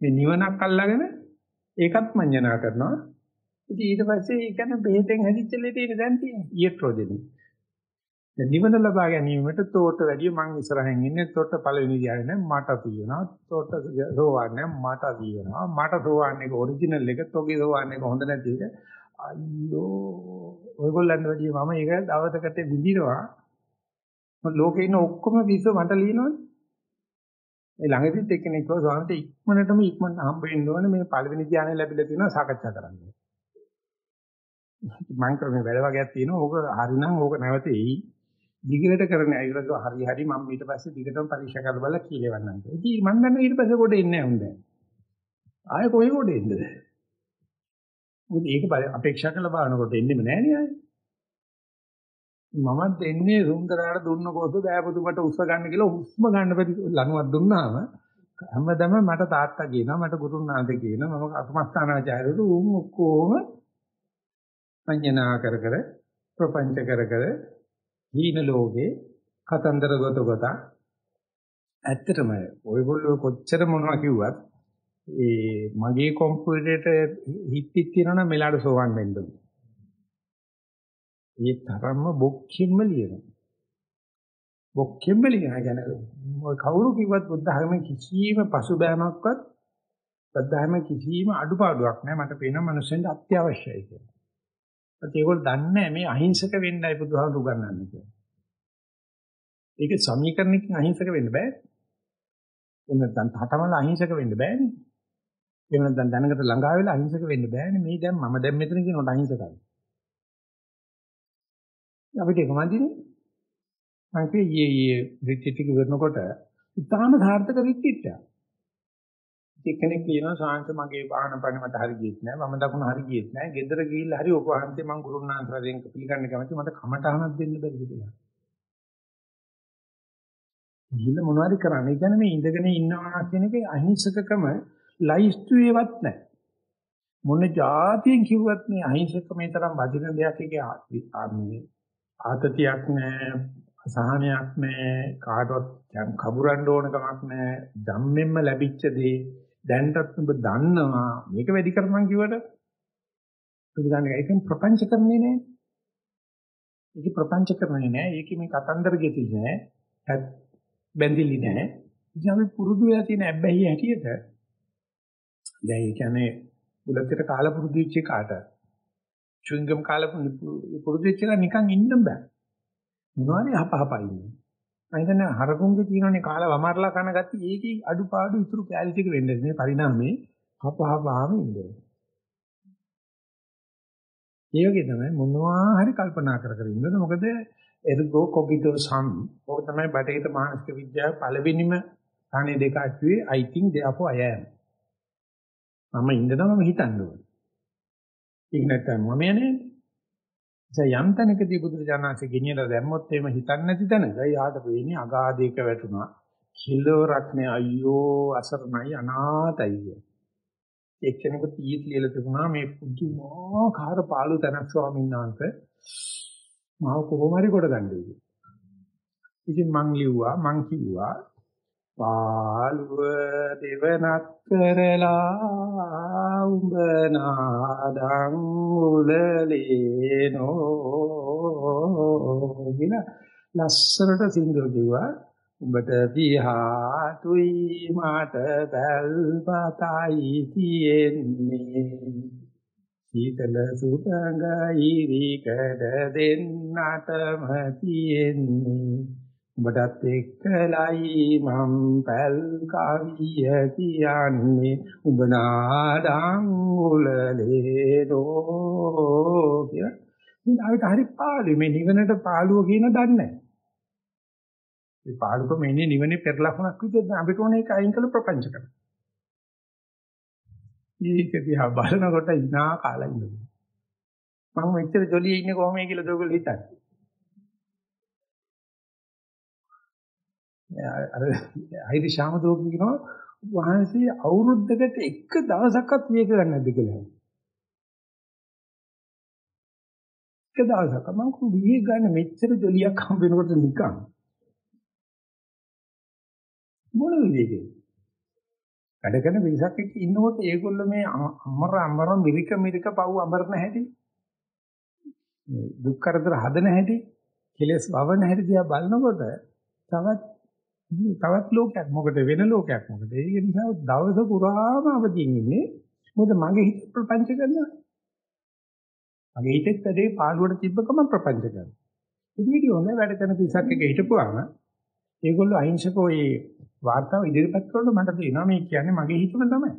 මේ නිවනක් අල්ලාගෙන ඒකත් මඤ්ඤණා කරනවා. ඉතින් ඊට පස්සේ ඒ කියන්නේ බෙහෙතෙන් හැදිච්ච ලෙඩේ දැන් තියෙන්නේ. ඊට්‍රොජෙනි. දැන් නිවන ලබා ගැනීමට තෝට වැඩිය මං ඉස්සරහින් ඉන්නේ තෝට පළවෙනි ධ්‍යානෙ මට තියෙනවා. තෝට සෝවාන් මට තියෙනවා. මට සෝවාන් එක ඔරිජිනල් එක තෝගේ සෝවාන් එක හොඳ නැති එක. අයියෝ ඔයගොල්ලන්ට වැඩිය මම ඒක දවසකට විඳිනවා. ලෝකේ ඉන්න ඔක්කොම විශ්ව මට ලියනවනේ. මේ ළඟදිත් එක්කෙනෙක් කිව්වා ස්වාමීන් ඉක්මනටම ඉක්මනට හම්බ වෙන්න ඕනේ මේ පළවෙනි ධ්‍යානෙ ලැබිලා තියෙනවා සාකච්ඡා කරන්න. මම කරන්නේ වැඩ වගේක් තියෙනවා. ඕක හරිනම් ඕක නැවත එයි. දිගට කරන අයුරද හරි හරි මම ඊට පස්සේ දිගටම පරීක්ෂා කරලා බලලා කියලවන්නම්. ඉතින් මම දන්නවා ඊට පස්සේ කොට එන්නේ නැහැ හොඳ. ආයෙ කොහේ කොට එන්නද? මොකද ඒක අපේක්ෂා කරලා බලනකොට එන්නෙම නැහැ නේ ආයෙ. මමත් දෙන්නේ සුන්දරාට දුන්න කොහොද බෑපුතුමට උස්ස ගන්න කියලා හුස්ම ගන්න බැරි ලණුවක් දුන්නාම හැමදම මට තාත්තා කියනවා මට ගුරුනාන්ද කියනවා මම අසමස්ථානාචාර්යවරු උන් ඔක්කොම පඤ්ඤනා කර කර ප්‍රපංච කර කර හීන ලෝකේ කතන්දර ගොත ගොත ඇත්තටම ඔයගොල්ලෝ කොච්චර මොනවා කිව්වත් ඒ මගේ කම්පියුටරේට හිත් පිට තියනවනම් මෙලාට සෝවන් වෙන්න ඕනේ ඒ තරම්ම බොක්කෙම්ම ලියනවා. බොක්කෙම්ම ලියනවා කියන ඔය කවුරු කිව්වත් බුද්ධ ධර්මයේ කිසිම පසුබෑමක්වත් බුද්ධ ධර්මයේ කිසිම අඩුපාඩුවක් නැහැ මට පේන මනුස්සෙන්ට අත්‍යවශ්‍යයි කියලා. ඒත් ඒගොල්ලෝ දන්නේ මේ අහිංසක වෙන්නයි බුදුහාමුදුරු ගන්නන්නේ කියලා. ඒක සමීකරණකින් අහිංසක වෙන්න බෑ. එහෙම නැත්නම් හටමල අහිංසක වෙන්න බෑනේ. එහෙම නැත්නම් දැනකට ළඟා වෙලා අහිංසක වෙන්න බෑනේ. මේ දැන් මම දැන් මෙතන කියනකොට අහිංසකයි. අපිට ඒක මන්දිනේ. මම කියේ ඊයේ ඊයේ රිට්‍රීට් එක කරනකොට ඉතාලම සාර්ථක රිට්‍රීට් එකක්. එක්කෙනෙක් කියනවා සාංශ මගේ වාහන පණ මට හරි ගියෙත් නෑ මම දකුණ හරි ගියෙත් නෑ ගෙදර ගිහිල්ලා හරි ඔබ වහන්සේ මං ගුරුනාන්තරයෙන් පිළිගන්න කැමති මට කමටහනක් දෙන්න බැරිද කියලා. ගිහිල්ලා මොනවද කරන්නේ? ඒ කියන්නේ මේ ඉඳගෙන ඉන්නවා කියන එකේ අහිංසකකම ලයිස්තුවේවත් නැහැ. මොන જાතියෙන් කිව්වත් මේ අහිංසකමේ තරම් වදින දෙයක් එකේ මේ ආතතියක් නැහැ, අසහනයක් නැහැ, කාටවත් කබුරන්න ඕන කමක් නැහැ. ධම්මෙන්ම ලැබිච්ච දේ දැන්ටත් ඔබ දන්නවා. මේක වැඩි කරපන් කිව්වට පිළිගන්නේ ඒකෙන් ප්‍රපංච කරන්නේ නැහැ. ඒක ප්‍රපංච කරන්නේ නැහැ. ඒකේ මේ කතන්දර ගෙති නැහැ. බැඳිලි නැහැ. ඉතින් අපි පුරුදු වෙලා තියෙන ඇබ්බැහි හැටියට දැන් ඒ කියන්නේ බුලත්තට කාලා පුරුදු වෙච්ච කාට චුංගම් කාලා පුරුදු වෙච්ච එක නිකන් ඉන්න බෑ. මොනවාරි හපහපා ඉන්නේ. මම හිතන්නේ හරකුන්ගේ තියෙනනේ කාලා වමාරලා කන ගත්ත ඒකේ අඩුපාඩු ඉතුරු කැලි ටික වෙන්නේ මේ පරිණාමේ හපහපාම ඉන්නේ. ඒ වගේ තමයි මොනවා හරි කල්පනා කර කර ඉන්නද මොකද ergo cogito sum ඔක තමයි බටහිර මානසික විද්‍යාව පළවෙනිම ධානයේ දෙක අටුවේ I think therefore I am. මම ඉඳනවා මම හිතන්න ඕනේ. ඒක නැත්තම් මම යන්නේ. ඒ යම් තැනකදී බුදුරජාණන්සේ ගෙනියලා දැම්මොත් එහෙම හිතන්නේ නැති තැනක යාට වෙන්නේ අගාධයක වැටුණා. කිලෝරක් නේ අයියෝ අසරණයි අනාතයි කිය. එක්කෙනෙකුට ඊත් ලියලා තිබුණා මේ පුදුමාකාර පාළු තැනක් ස්වාමීන් වහන්සේ මාව කොහොම හරි කොට ගන්නයි කියලා. ඉතින් මං ලිව්වා මං කිව්වා පාළුව දෙවනක් කරලා උඹ නාදං උලලේනෝ කියලා ලස්සරට සින්දුව කිව්වා. උඹට පිහාතුයි මාත බල්පතයි තියෙන්නේ. සීතල සුටඟ ඉරිකඩ දෙන්නටම තියෙන්නේ. උඹටත් එක්කලයි මම් පැල් කවිය කියන්නේ උඹ නාඩං උලලේනෝ කියලා. ඉතින් ආවිත හරි පාළුයි මේ නිවනට පාළුව කියන දන්නේ නැහැ. මේ පාළුක මෙන්නේ නිවනේ පෙර ලකුණක් විදිහට අපිට ඕනේ ඒක අයින් කළ ප්‍රපංච කරන්න. ඒක දිහා බලනකොට ඉනා කාලා ඉන්නවා. මම මෙච්චර ජොලියේ ඉන්නේ කොහොමද කියලා දෝගල හිතන්නේ. අර අයිරි ශාමදෝක කියනවා වහන්සේ අවුරුද්දකට එක දවසක්වත් මේක ගන්න නැද්ද කියලා. එක දවසක් මම කු විවේක ගන්න මෙච්චර ජොලියක් හම්බ වෙනකොට නිකන් මොන විවේකේ වැඩ කරන පිරිසක් එක්ක ඉන්නකොට ඒගොල්ලෝ මේ අමර අමර මිරික මිරික පව් අමරන හැටි මේ දුක් කරදර හදන හැටි කෙලස් වවන හැටි දිහා බලනකොට තවත් තවත් ලෝකයක් මොකද වෙන ලෝකයක් මොකද ඒක නිසා දවස පුරාම අවදිින් ඉන්නේ මොකද මගේ හිත ප්‍රපංච කරනවා මගේ හිතෙත් වැඩේ පාළුවට තිබ්බකම ප්‍රපංච කරනවා ඉතින් විදිහෝ නෑ වැඩ කරන පිරිසක් එක්ක හිටපුවාම ඒගොල්ලෝ අහිංසකෝ ඒ වාර්තාව ඉදිරිපත් කරනකොට මට තේරෙනවා මේ කියන්නේ මගේ හිතම තමයි.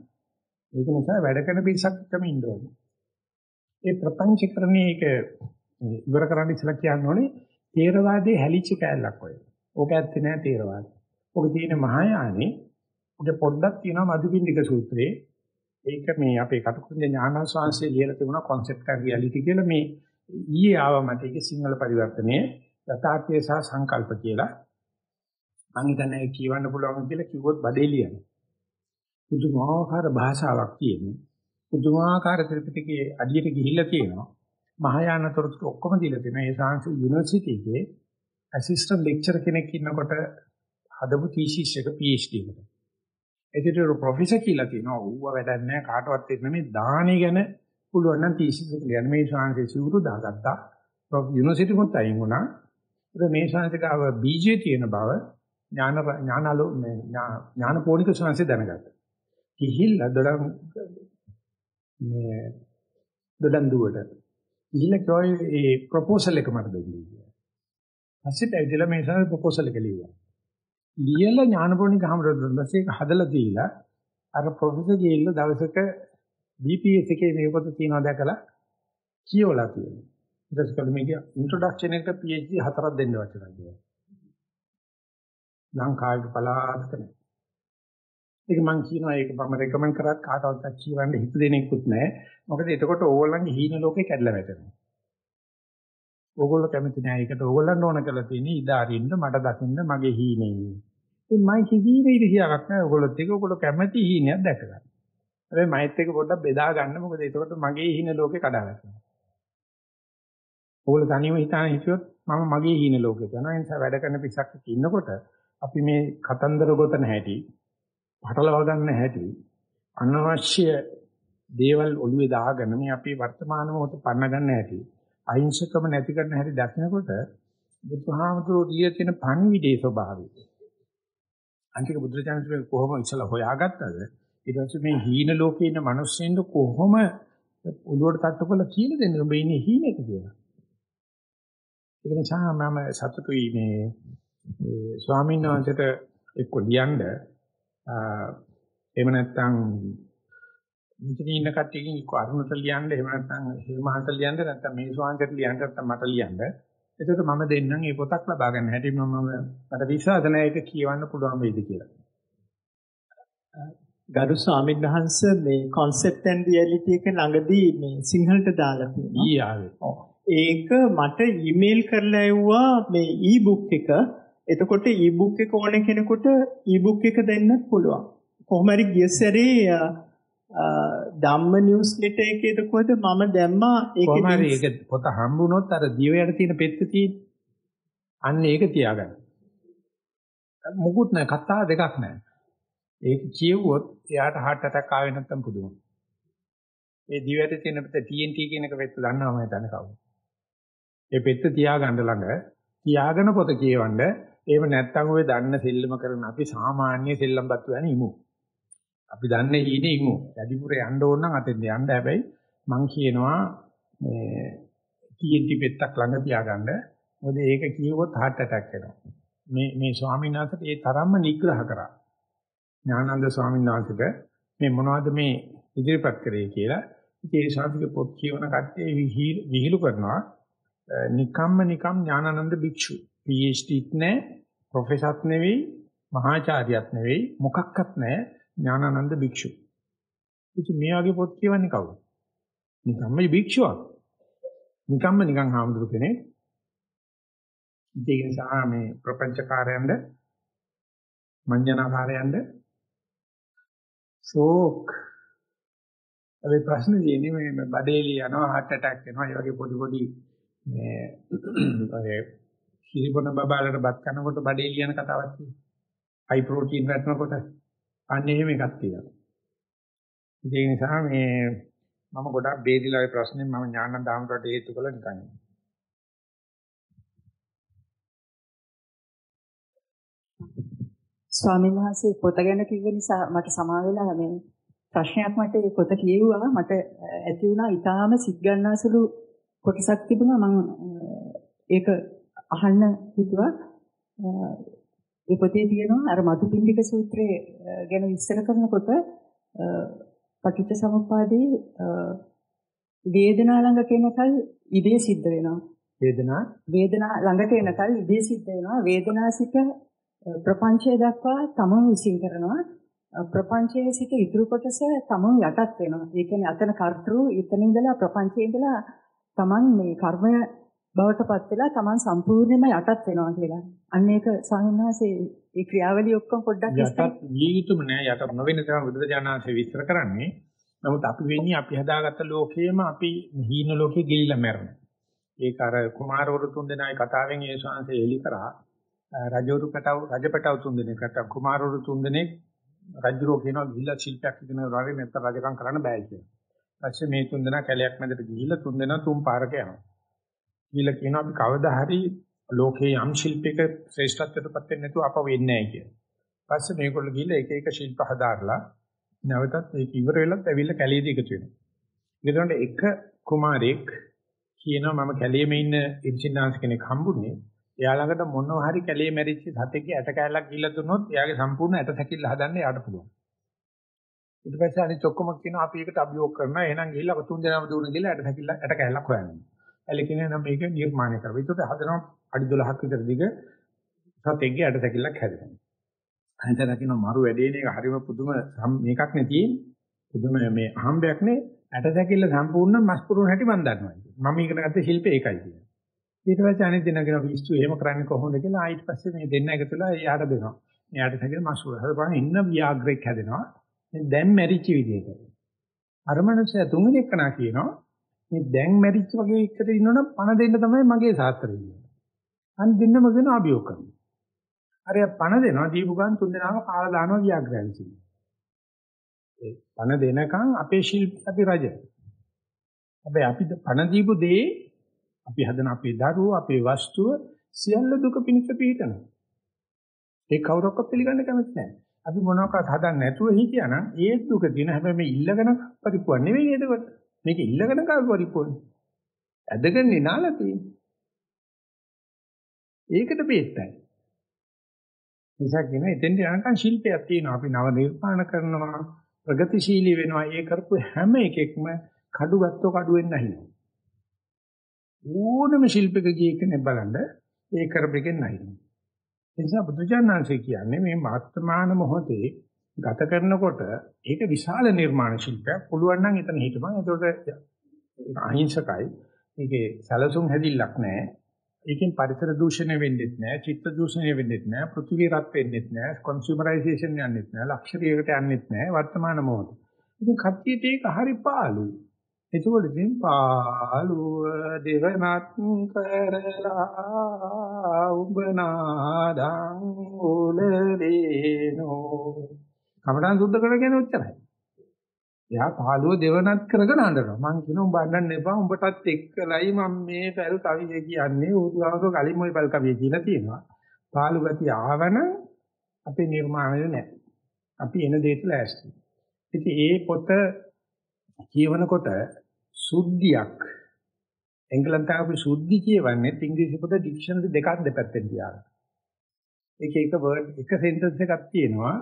ඒක නිසා වැඩ කරන පිරිසක් එක්කම ඉන්න ඕනේ. ඒ ප්‍රපංචකරණයේ ඒක ඉවර කරන්න ඉස්සලා කියන්න ඕනේ තේරවාදයේ හැලිච්ච කැලලක් ඔය. ඕක ඇත්තේ නෑ තේරවාද. ඔක තියෙන මහායානේ ඔක පොඩ්ඩක් තියෙනවා මදුපිණ්ඩික සූත්‍රයේ. ඒක මේ අපේ කටුකුරුන්ද ඥානස්වාංශයේ ලියලා තිබුණා concept and reality කියලා මේ ඊයේ ආව මට ඒකේ සිංහල පරිවර්තනයේ යථාර්ථය සහ සංකල්ප කියලා මම හිතන්නේ ඒක කියවන්න පුළුවන් කියලා කිව්වොත් බඩේ ලියන. පුදුමාකාර භාෂාවක් තියෙන්නේ. පුදුමාකාර ත්‍රිපිටකයේ අඩියට ගිහිල්ලා තියෙනවා. මහායාන තොරතුරු ඔක්කොම දීලා තියෙනවා. ඒ සාංශ යුනිවර්සිටි එකේ ඇසිස්ටන්ට් ලෙක්චර් කෙනෙක් ඉන්නකොට හදපු තීසිස් එක PhD එකට. ඒකට ප්‍රොෆෙසර් කියලා තියෙනවා. ඌව වැඩක් නැහැ කාටවත් දෙන්න මේ දාහනේ ගැන පුළුවන් නම් තීසිස් එක ලියන්න මේ ශාංශේ සිවුරු දාගත්තා. යුනිවර්සිටි මොකද අයින් වුණා. ඒක මේ ශාංශිකාව බීජේ තියෙන බව ඥාන ඥානලෝ ඥාන පෝණික සංසය දැනගත්තා. කිහිල්ලා දොඩම් මේ දොඩම් දුවට ගිහිල්ලා කිව්වා ඒ ප්‍රොපෝසල් එක මට දෙන්න කියලා. පස්සේ ඇවිදලා මේ සාර ප්‍රොපෝසල් එක ලියුවා. ලියලා ඥානපෝණික හැමෝටම ඊපස්සේ ඒක හදලා දීලා අර ප්‍රොෆෙසර් ගිහිල්ලා දවසක BPS එකේ මේ පොත තියනවා දැකලා කියවලා තියෙනවා. ඊට පස්සේ කල මේක ඉන්ට්‍රොඩක්ෂන් එකට PhD හතරක් දෙන්න වචන කියනවා. ලංකාවේ පලාතක නැහැ. ඒක මම කියනවා ඒක මම රෙකමන්ඩ් කරත් කාටවත් කියවන්න හිත දෙනෙකුත් නැහැ. මොකද එතකොට ඕගොල්ලන්ගේ හීන ලෝකේ කැඩලා වැටෙනවා. ඕගොල්ලෝ කැමති නැහැ ඒකට ඕගොල්ලන්ට ඕන කරලා තියෙන්නේ ඉඳ අරින්න මට දකින්න මගේ හීනේ. ඉතින් මම කිසිම ඉරිසියාවක් නැහැ ඕගොල්ලොත් එක්ක ඕගොල්ලෝ කැමති හීනයක් දැක ගන්න. හැබැයි මයිත් එක්ක පොඩ්ඩක් බෙදා ගන්න මොකද එතකොට මගේ හීන ලෝකේ කඩා වැටෙනවා. ඕගොල්ලෝ තනියම හිතාන හිටියොත් මම මගේ හීන ලෝකෙට යනවා. ඒ නිසා වැඩ කරන පිසක් ඉන්නකොට අපි මේ කතන්දර ගොතන හැටි පටලවා ගන්න හැටි අනවශ්‍ය දේවල් ඔළුවේ දාගෙන මේ අපි වර්තමාන මොහොත පන්න ගන්න හැටි අහිංසකම නැති කරන හැටි දකිනකොට බුදුහාමුදුරුවෝ දී තියෙන පණිවිඩේ ස්වභාවය අන්තික බුදුරජාණන් කොහොම ඉස්සලා හොයාගත්තද? ඊට පස්සේ මේ හීන ලෝකේ ඉන්න මිනිස්සුන්ට කොහොම ඔළුවට තට්ටු කරලා කියලා දෙන්නේ? ඔබ ඉන්නේ හීනෙක කියලා. ඒක නිසා මම සතුටුයි මේ ස්වාමීන් වහන්සේට එක්ක ලියන්න. එහෙම නැත්නම් මෙතන ඉන්න කට්ටියකින් එක්ක අරුණට ලියන්න එහෙම නැත්නම් හේමහන්ට ලියන්න නැත්නම් මේ ස්වාමීන්ට ලියන්න නැත්නම් මට ලියන්න. එතකොට මම දෙන්නම් මේ පොතක් ලබා ගන්න හැටි මම මට විශ්වාස නැහැ ඒක කියවන්න පුළුවන් වෙයිද කියලා. ගරු ස්වාමීන් වහන්සේ මේ concept and reality එක ළඟදී මේ සිංහලට දාලා තියෙනවා. ඊ ආවේ. ඒක මට ඊමේල් කරලා එව්වා මේ e-book එක එතකොට e-book එක ඕන කෙනෙකුට e-book එක දෙන්නත් පුළුවන්. කොහොම හරි ගිය සැරේ ධම්ම නිවුස් ලෙටර් එකේද කොහෙද මම දැම්මා ඒකේ කොහොම හරි ඒක පොත හම්බුනොත් අර දිවයට තියෙන පෙත්ත තියෙන. අන්න ඒක තියාගන්න. මුකුත් නැහැ කතා දෙකක් නැහැ. ඒක කියවුවොත් එයාට heart attack ආවේ නැත්තම් පුදුමයි. ඒ දිවයට තියෙන පෙත්ත TNT කියන එක පෙත්ත දන්නවම හිතන්නේ කවුද? ඒ පෙත්ත තියාගන්න ළඟ තියාගෙන පොත කියවන්න එහෙම නැත්නම් ඔය දන්න සෙල්ලම කරන අපි සාමාන්‍ය සෙල්ලම්පත්තු යන ඉමු. අපි දන්නේ ඊනේ ඉමු. වැඩිපුර යන්න ඕන නම් අතෙන් යන්න හැබැයි මං කියනවා මේ TNT පෙත්තක් ළඟ තියාගන්න. මොකද ඒක කියවොත් heart attack එනවා. මේ මේ ස්වාමීන් වහන්සේට ඒ තරම්ම නිග්‍රහ කරා. ඥානানন্দ ස්වාමීන් වහන්සේට මේ මොනවද මේ ඉදිරිපත් කරේ කියලා. ඉතින් ඒ ශාන්තික පොත් කියවන කට්ටිය විහිළු කරනවා. නිකම්ම නිකම් ඥානানন্দ භික්ෂු. PhD ත් නැහැ, ප්‍රොෆෙසර්ත් නෙවෙයි, මහාචාර්යත් නෙවෙයි, මොකක්වත් නැහැ. ඥානানন্দ භික්ෂුව. ඉතින් මේ වගේ පොත් කියවන්නේ කවුද? නිකම්ම භික්ෂුවක්. නිකම්ම නිකන් හාමුදුරු කෙනෙක්. ඒ නිසා මේ ප්‍රපංචකාරයන්ද මඤ්ඤණාකාරයන්ද ශෝක් අපි ප්‍රශ්න දෙන්නේ මේ බඩේලි යනවා heart attack වෙනවා ඒ වගේ පොඩි පොඩි මේ ඒ කිරිබොන බබාලට බත් කනකොට බඩේලි යන කතාවක් තියෙනවා. high protein වැටෙනකොට අන්න එහෙම එකක් තියෙනවා. ඒ නිසා මේ මම ගොඩක් බේරිලා ඒ ප්‍රශ්නේ මම ඥානන් දාමකට හේතු කළා නිකන්. ස්වාමීන් වහන්සේ පොත ගැන කිව්ව නිසා මට සමා වෙලා මේ ප්‍රශ්නයක් මට ඒ පොත කියෙව්වා මට ඇති වුණා ඊටාම සිත් ගන්නසලු කොටසක් තිබුණා මම ඒක අහන්න හිතුවා ඒ පොතේ තියෙනවා අර මතුපිණ්ඩික සූත්‍රයේ ගැන විස්තර කරනකොට පටිච්ච සමුප්පාදේ වේදනා ළඟට එනකල් ඉබේ සිද්ධ වෙනවා. වේදනා? වේදනා ළඟට එනකල් ඉබේ සිද්ධ වෙනවා. වේදනා සිට ප්‍රපංචය දක්වා තමම විශ්ින් කරනවා. ප්‍රපංචයේ සිට ඉතුරු කොටස තමම යටත් වෙනවා. ඒ කියන්නේ අතන කර්තෘ එතන ඉඳලා ප්‍රපංචයේ ඉඳලා තමන් මේ කර්මය බවට පත් වෙලා Taman සම්පූර්ණයෙන්ම යටත් වෙනවා කියලා. අන්න ඒක සාහිණාසේ ඒ ක්‍රියාවලිය ඔක්කොම පොඩ්ඩක් යටත් ජීවිතම නෑ යටත් නොවෙන තමයි බුදුරජාණන්සේ විස්තර කරන්නේ. නමුත් අපි වෙන්නේ අපි හදාගත්ත ලෝකයේම අපි හීන ලෝකේ ගිලිලා මැරෙනවා. ඒක අර කුමාරවරු තුන් දෙනායි කතාවෙන් ඒ ශාන්සේ එලි කරා රජවරු පැටව රජපැටව තුන් දෙනෙක්ට කුමාරවරු තුන් දෙනෙක් රජුරෝ කියනවා ගිහිල්ලා ශිල්පයක් ඉගෙන ගන්න නැත්නම් රජකම් කරන්න බෑ කියලා. ඊපස්සේ මේ තුන් දෙනා කැලයක් මැදට ගිහිල්ලා තුන් දෙනා තුන් පාරක යනවා. කියලා කියනවා අපි කවදා හරි ලෝකේ යම් ශිල්පයක ශ්‍රේෂ්ඨත්වයටපත් වෙන්නේ නැතුව අප වෙන්නේ නැහැ කියලා. පස්සේ මේගොල්ලෝ ගිහලා එක එක ශිල්ප හදාarලා නැවතත් ඒක ඉවර වෙලත් ඇවිල්ලා කැලේදී එකතු වෙනවා. ඊට එක කුමාරෙක් කියනවා මම කැලේම ඉන්න ඉන්ජිනියර්ස් කෙනෙක් හම්බුනේ. එයා ළඟට මොනවා හරි කැලේ මැරිච්ච සතෙක්ගේ ඇට කෑල්ලක් ගිල්ල දුන්නොත් එයාගේ සම්පූර්ණ ඇට සැකිල්ල හදන්න යාට පුළුවන්. ඊට පස්සේ අනිත් ඔක්කොම කියනවා අපි ඒකට අභියෝග කරනවා. එහෙනම් ගිහිල්ලා තුන් දෙනාම දුන්න ගිහිල්ලා ඇට සැකිල්ල ඇට කෑල්ලක් හොයන්න. එළ කියන්නේ නම් මේක නිර්මාණය කරනවා. ඒකට හදනවා අඩි 12ක් විතර දිග සතෙක්ගේ ඇට සැකිල්ලක් හැදෙනවා. අනිත් දකින්න මරු වැඩේනේ ඒක හරිම පුදුම මේකක් නේ තියෙන්නේ. පුදුම මේ අහම්බයක් නේ ඇට සැකිල්ල සම්පූර්ණ මස් පුරුණ හැටි මම දන්නවා. මම ඉගෙන ගත්ත ශිල්පේ ඒකයි කියන්නේ. ඊට පස්සේ අනිත් දෙනා කියන පිස්සු එහෙම කරන්නේ කොහොමද කියලා ආයෙත් පස්සේ මේ දෙන්න එකතුලා එයාට දෙනවා. එයාට සැකේ මස් පුරුණ. හදපන් ඉන්න ව්‍යාග්‍රෙක් හැදෙනවා. දැන් මැරිච්ච විදිහට. අර මනුස්සයා තුන්වෙනි එකනා කියනවා මේ දැන් මැරිච්ච වගේ එකට ඉන්නවනම් පණ දෙන්න තමයි මගේ සාත්‍රය කියන්නේ. අන් දෙන්නම වෙන අභියෝග කරනවා. අර පණ දෙනවා දීපු ගමන් තුන් දෙනාම කාලා දානවා ව්‍යාග්‍රයන්සි. ඒ පණ දෙනකන් අපේ ශිල්ප අපි රජ. හැබැයි අපි පණ දීපු දේ අපි හදන අපේ දරුවෝ අපේ වස්තුව සියල්ල දුක පිණිස පිහිටනවා. ඒ කවුරක්වත් පිළිගන්න කැමති නැහැ. අපි මොනවාක්වත් හදන්න නැතුව හිටියානම් ඒ දුක දින හැබැයි මේ ඉල්ලගෙන පරිප්පුවක් නෙවෙයි එතකොට. මේක ඉල්ලගෙන කාව පරිප්පුවනේ. ඇදගෙන නාලා තියෙන්නේ. ඒකට බේත්තයි. නිසා කියන එතෙන්ට යනකම් ශිල්පයක් තියෙනවා. අපි නව නිර්මාණ කරනවා, ප්‍රගතිශීලී වෙනවා. ඒ කරපු හැම එකෙක්ම කඩු ගත්තෝ කඩු වෙන්න නැහැ. ඕනම ශිල්පික ගිය කෙනෙක් බලන්න ඒ කරපෙකෙන් නැහැ. ඒ නිසා බුදුජානනාංශය කියන්නේ මේ වර්තමාන මොහොතේ ගත කරනකොට ඒක විශාල නිර්මාණ ශිල්පයක්. පුළුවන් නම් එතන හිටපන්. ඒකට අහිංසකයි. ඒකේ සැලසුම් හැදිල්ලක් නැහැ. ඒකෙන් පරිසර දූෂණය වෙන්නේ නැහැ, චිත්ත දූෂණය වෙන්නේ නැහැ, පෘථිවි රත් වෙන්නේ නැහැ, කන්සියුමරයිසේෂන් යන්නේ නැහැ, ලක්ෂරියකට යන්නේ නැහැ වර්තමාන මොහොත. ඉතින් කට්ටියට ඒක හරි පාළුයි. එතකොට ඉතින් පාළුව දෙවනත් කරලා උඹ නාදං උලදේනෝ කමඩන් සුද්ධ කර කියන උච්චරයි. එයා පාළුව දෙවනත් කරගෙන අඬනවා. මං කියන උඹ අඬන්න එපා. උඹටත් එක්කලයි මම මේ පැල් කවිය කියන්නේ. උදුහාසෝ කලින් ওই පැල් කවිය කියලා තියෙනවා. පාළු ගතිය ආවන අපේ නිර්මාණය නැහැ. අපි එන දෙයට ලෑස්ති. ඉතින් ඒ පොත කියවනකොට සුද්ධියක් එංගලන්තයේ අපි සුද්ධි කියවන්නේ ඉංග්‍රීසි පොත ඩික්ෂනරි දෙකක් දෙපැත්තෙන් තියාගන්න. ඒක එක වර්ඩ් එක සෙන්ටෙන්ස් එකක් තියෙනවා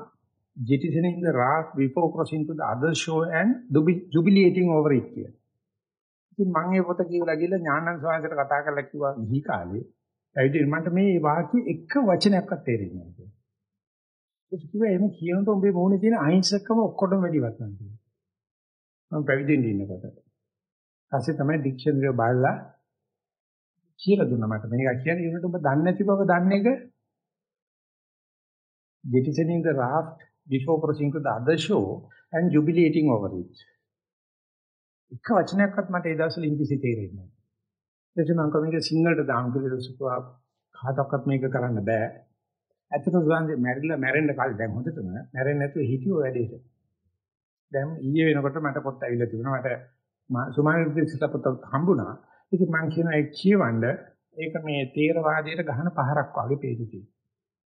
jettisoning the wrath before crossing to the other shore and jubilating over it කියන. ඉතින් මම මේ පොත කියවලා ගිහලා ඥානන් ස්වාමීන්ට කතා කරලා කිව්වා ගිහි කාලේ ඇවිදින් මන්ට මේ වාක්‍ය එක වචනයක්වත් තේරෙන්නේ නැහැ කියලා. ඒක කිව්වා එහෙම කියනකොට උඹේ මොහොනේ තියෙන අහිංසකම ඔක්කොටම වැඩි වටනවා කියලා. මම පැවිදෙන්න ඉන්නකොට. ඊපස්සේ තමයි ඩික්ෂනරි එක බලලා කියලා දුන්නා මට මේක කියන්නේ ඒකට ඔබ දන්නේ නැති බව දන්නේ එක jettisoning the raft before crossing to the other shore and jubilating over it. එක වචනයක්වත් මට ඒ දවස්වල ඉංග්‍රීසි තේරෙන්නේ නැහැ. එතකොට මම කමික සිංහලට දාන්න කියලා සුපුවා කාටවත් මේක කරන්න බෑ. ඇත්තටම සුවන්දේ මැරිලා මැරෙන්න කාලේ දැන් හොඳටම මැරෙන්නේ නැතුව හිටියෝ වැඩේට. දැන් ඊයේ වෙනකොට මට පොත් ඇවිල්ලා තිබුණා. මට සුමානිදිසිත පොත හම්බුණා. ඉතින් මම කියනවා ඒ කියවන්න ඒක මේ තේරවාදයට ගහන පහරක් වගේ පේනවා.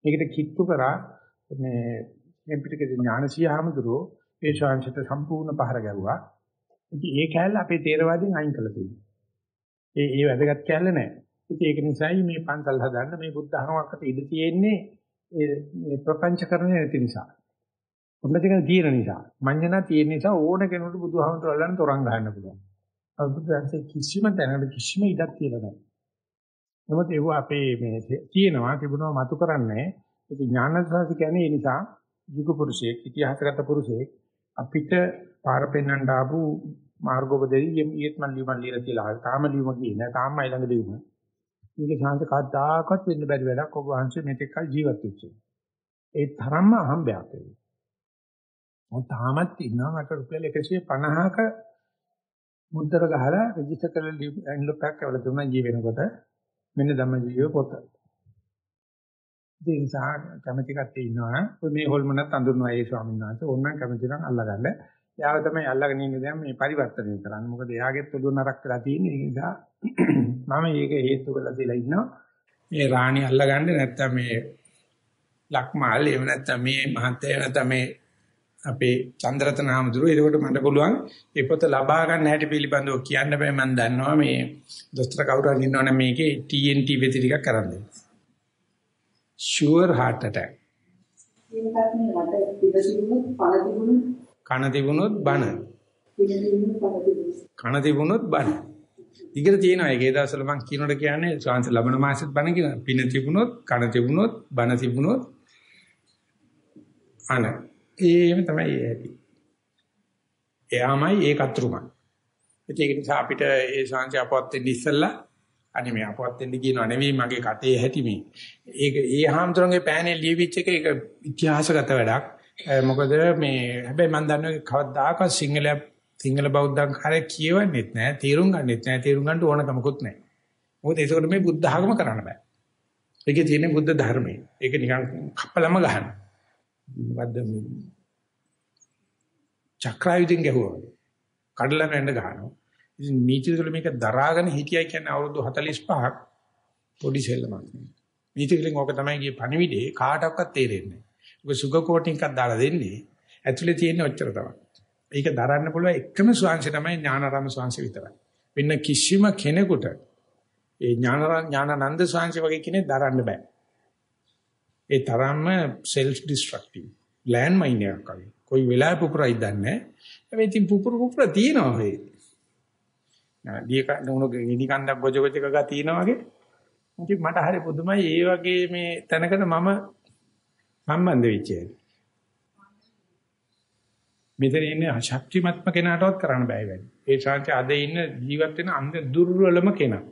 මේකට කිට්ටු කරා මේ එම්පිටිකේ ඥානසී ආමඳුරෝ ඒ ශාංශයට සම්පූර්ණ පහර ගැව්වා. ඉතින් ඒ කැලේ අපේ තේරවාදීන් අයින් කළා තියෙනවා. ඒ ඒ වැදගත් කැලේ නෑ. ඉතින් ඒක නිසායි මේ පන්සල් හදන්න මේ බුද්ධ ධර්මයකට ඉඳ තියෙන්නේ මේ ප්‍රපංචකරණය නැති නිසා. උන්නතික තියෙන නිසා. මඤ්ඤණා තියෙන නිසා ඕන කෙනෙකුට බුදුහාමුදුරල්ලන් තරංග ගන්න පුළුවන්. අබුදුන්සේ කිසිම තැනකට කිසිම ඉඩක් තියලා නැහැ. නමුත් ඒව අපේ මේ තියෙනවා තිබුණා මතු කරන්නේ ඉතින් ඥානසාස කියන්නේ ඒ නිසා යුග පුරුෂයෙක් ඉතිහාසගත පුරුෂයෙක් අපිට පාර පෙන්වන්න ආපු මාර්ගෝපදේශය ඊයත් මන් ලියුමක් ලියලා තියලා තාම ලියුම ගියේ නෑ. තාම ඊළඟ ලියුම. මේක ශාන්ත කද්දාකවත් වෙන්න බැරි වැඩක්. ඔබ වහන්සේ මෙතෙක් කල් ජීවත් වෙච්ච ඒ තරම්ම අහම්බයක් ඒක. මම තාමත් ඉන්නවා මට රුපියල් 150ක මුද්දර ගහලා රෙජිස්ටර් කරලා එන්ලොප් එකක් අවල දුන්නා ජී වෙනකොට මෙන්න ධම්මජීව පොත. ඒ නිසා කැමැති කට්ටිය ඉන්නවා නම් මේ හොල්මනත් අඳුරනවා ඒ ස්වාමීන් වහන්සේ ඕනනම් කැමැති නම් අල්ලගන්න. එයාව තමයි අල්ලගෙන ඉන්නේ දැන් මේ පරිවර්තනය කරන්න. මොකද එයාගෙත් ඔළුව නරක් වෙලා තියෙන නිසා මම මේක හේතු කරලා තියලා ඉන්නවා. මේ රාණි අල්ලගන්න නැත්තම් මේ ලක්මාල් එහෙම නැත්තම් මේ මහත්තයා නැත්තම් මේ අපේ චන්ද්‍රතන හාමුදුරුවෝ ඒකට මට පුළුවන් ඒ පොත ලබා ගන්න හැටි පිළිබඳව කියන්න බෑ මම දන්නවා මේ දොස්තර කවුරු හරි ඉන්නවනේ මේකේ TNT වෙති ටිකක් කරන් දෙන්න. Sure heart attack. ඒකත් මේ මට පිළිසිදුනොත් පණ තිබුණොත් කන තිබුණොත් බන. පිළිසිදුනොත් පණ තිබුණොත් කන තිබුණොත් බන. ඊකට තියෙනවා ඒකේ දවස්වල මම කියනකොට කියන්නේ ශාන්ත ලබන මාසෙත් බන කියන. පින තිබුණොත් කන තිබුණොත් බන තිබුණොත් අන. ඒම තමයි ඒ ඇති. එයාමයි ඒක අතුරුමයි. ඒක නිසා අපිට ඒ ශාන්ති අපවත් වෙන්න ඉස්සෙල්ලා අනේ මේ අපවත් වෙන්න කියනවා නෙවෙයි මගේ කටේ ඇති මේ. ඒක ඒ හාමුදුරන්ගේ පෑනේ ලියවිච් එක ඒක ඉතිහාසගත වැඩක්. මොකද මේ හැබැයි මම දන්නවා කවදාකවත් සිංහල සිංහල බෞද්ධං කාර්ය කියවන්නෙත් නෑ, තේරුම් ගන්නෙත් නෑ, තේරුම් ගන්න ඕනකමකුත් නෑ. මොකද ඒකට මේ බුද්ධ ආගම කරන්න බෑ. ඒකේ තියෙන බුද්ධ ධර්මය. ඒක නිකන් කපලම ගහන. මොකද්ද මේ චක්‍රායුධෙන් ගැහුවා. කඩලා වැන්න ගහනවා. ඉතින් නීතිවල මේක දරාගෙන හිටියයි කියන්නේ අවුරුදු 45ක් පොඩි සෙල්ලමක් නේ. නීතිවලින් ඕක තමයි ගියේ පණිවිඩේ කාටවත් තේරෙන්නේ නැහැ. ඔක සුග කෝටින් එකක් දාලා දෙන්නේ. ඇතුලේ තියෙන ඔච්චර තමයි. ඒක දරන්න පුළුවන් එකම ස්වාංශය තමයි ඥානාරාම ස්වාංශය විතරයි. වෙන කිසිම කෙනෙකුට ඒ ඥානාරාම ඥානানন্দ ස්වාංශය වගේ කෙනෙක් දරන්න බෑ. ඒ තරම්ම self destructive land mine එකක් වගේ. කොයි වෙලාවෙ පුපුරයිද දන්නේ නැහැ. හැබැයි ඉතින් පුපුර පුපුර තියෙනවා මේ. දිය නුණු ගිනි කන්දක් ගොජ ගොජ ගා තියෙනවා වගේ. ඉතින් මට හරි පුදුමයි ඒ වගේ මේ තැනකට මම සම්බන්ධ වෙච්ච හැටි. මෙතන ඉන්න ශක්තිමත්ම කෙනාටවත් කරන්න බෑ වැඩි. ඒ ශාන්ති අද ඉන්න ජීවත් වෙන අන්ද දුර්වලම කෙනා.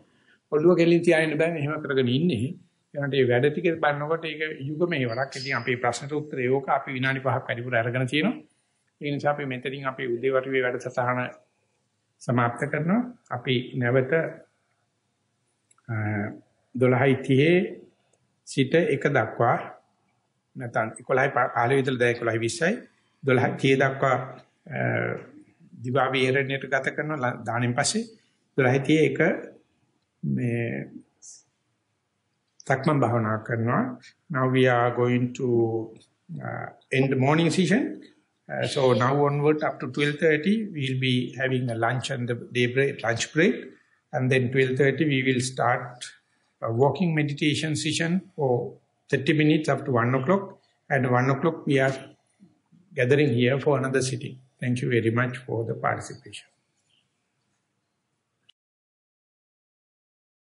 ඔළුව කෙලින් තියාගෙන බෑ මෙහෙම කරගෙන ඉන්නේ. ඒකට මේ වැඩ ටික බලනකොට ඒක යුග මේවරක්. ඉතින් අපේ ප්‍රශ්නට උත්තරය ඕක අපි විනාඩි 5ක් වැඩිපුර අරගෙන තියෙනවා. ඒ නිසා අපි මෙතනින් අපේ උදේවරුේ වැඩසටහන સમાપ્ત කරනවා. අපි නැවත 12:30 සිට 1 දක්වා නැත්නම් 11 15 විතර දැන් 11 20යි 12 දක්වා දිවා විහරණයට ගත කරනවා දාණයෙන් පස්සේ 12 1 මේ සක්මන් භාවනා කරනවා now we are going to uh, end the morning session Uh, so now onward up to 12:30 we will be having a lunch and the day break lunch break. And then 12:30 we will start a walking meditation session for 30 minutes up to 1 o'clock. At 1 o'clock we are gathering here for another sitting. Thank you very much for the participation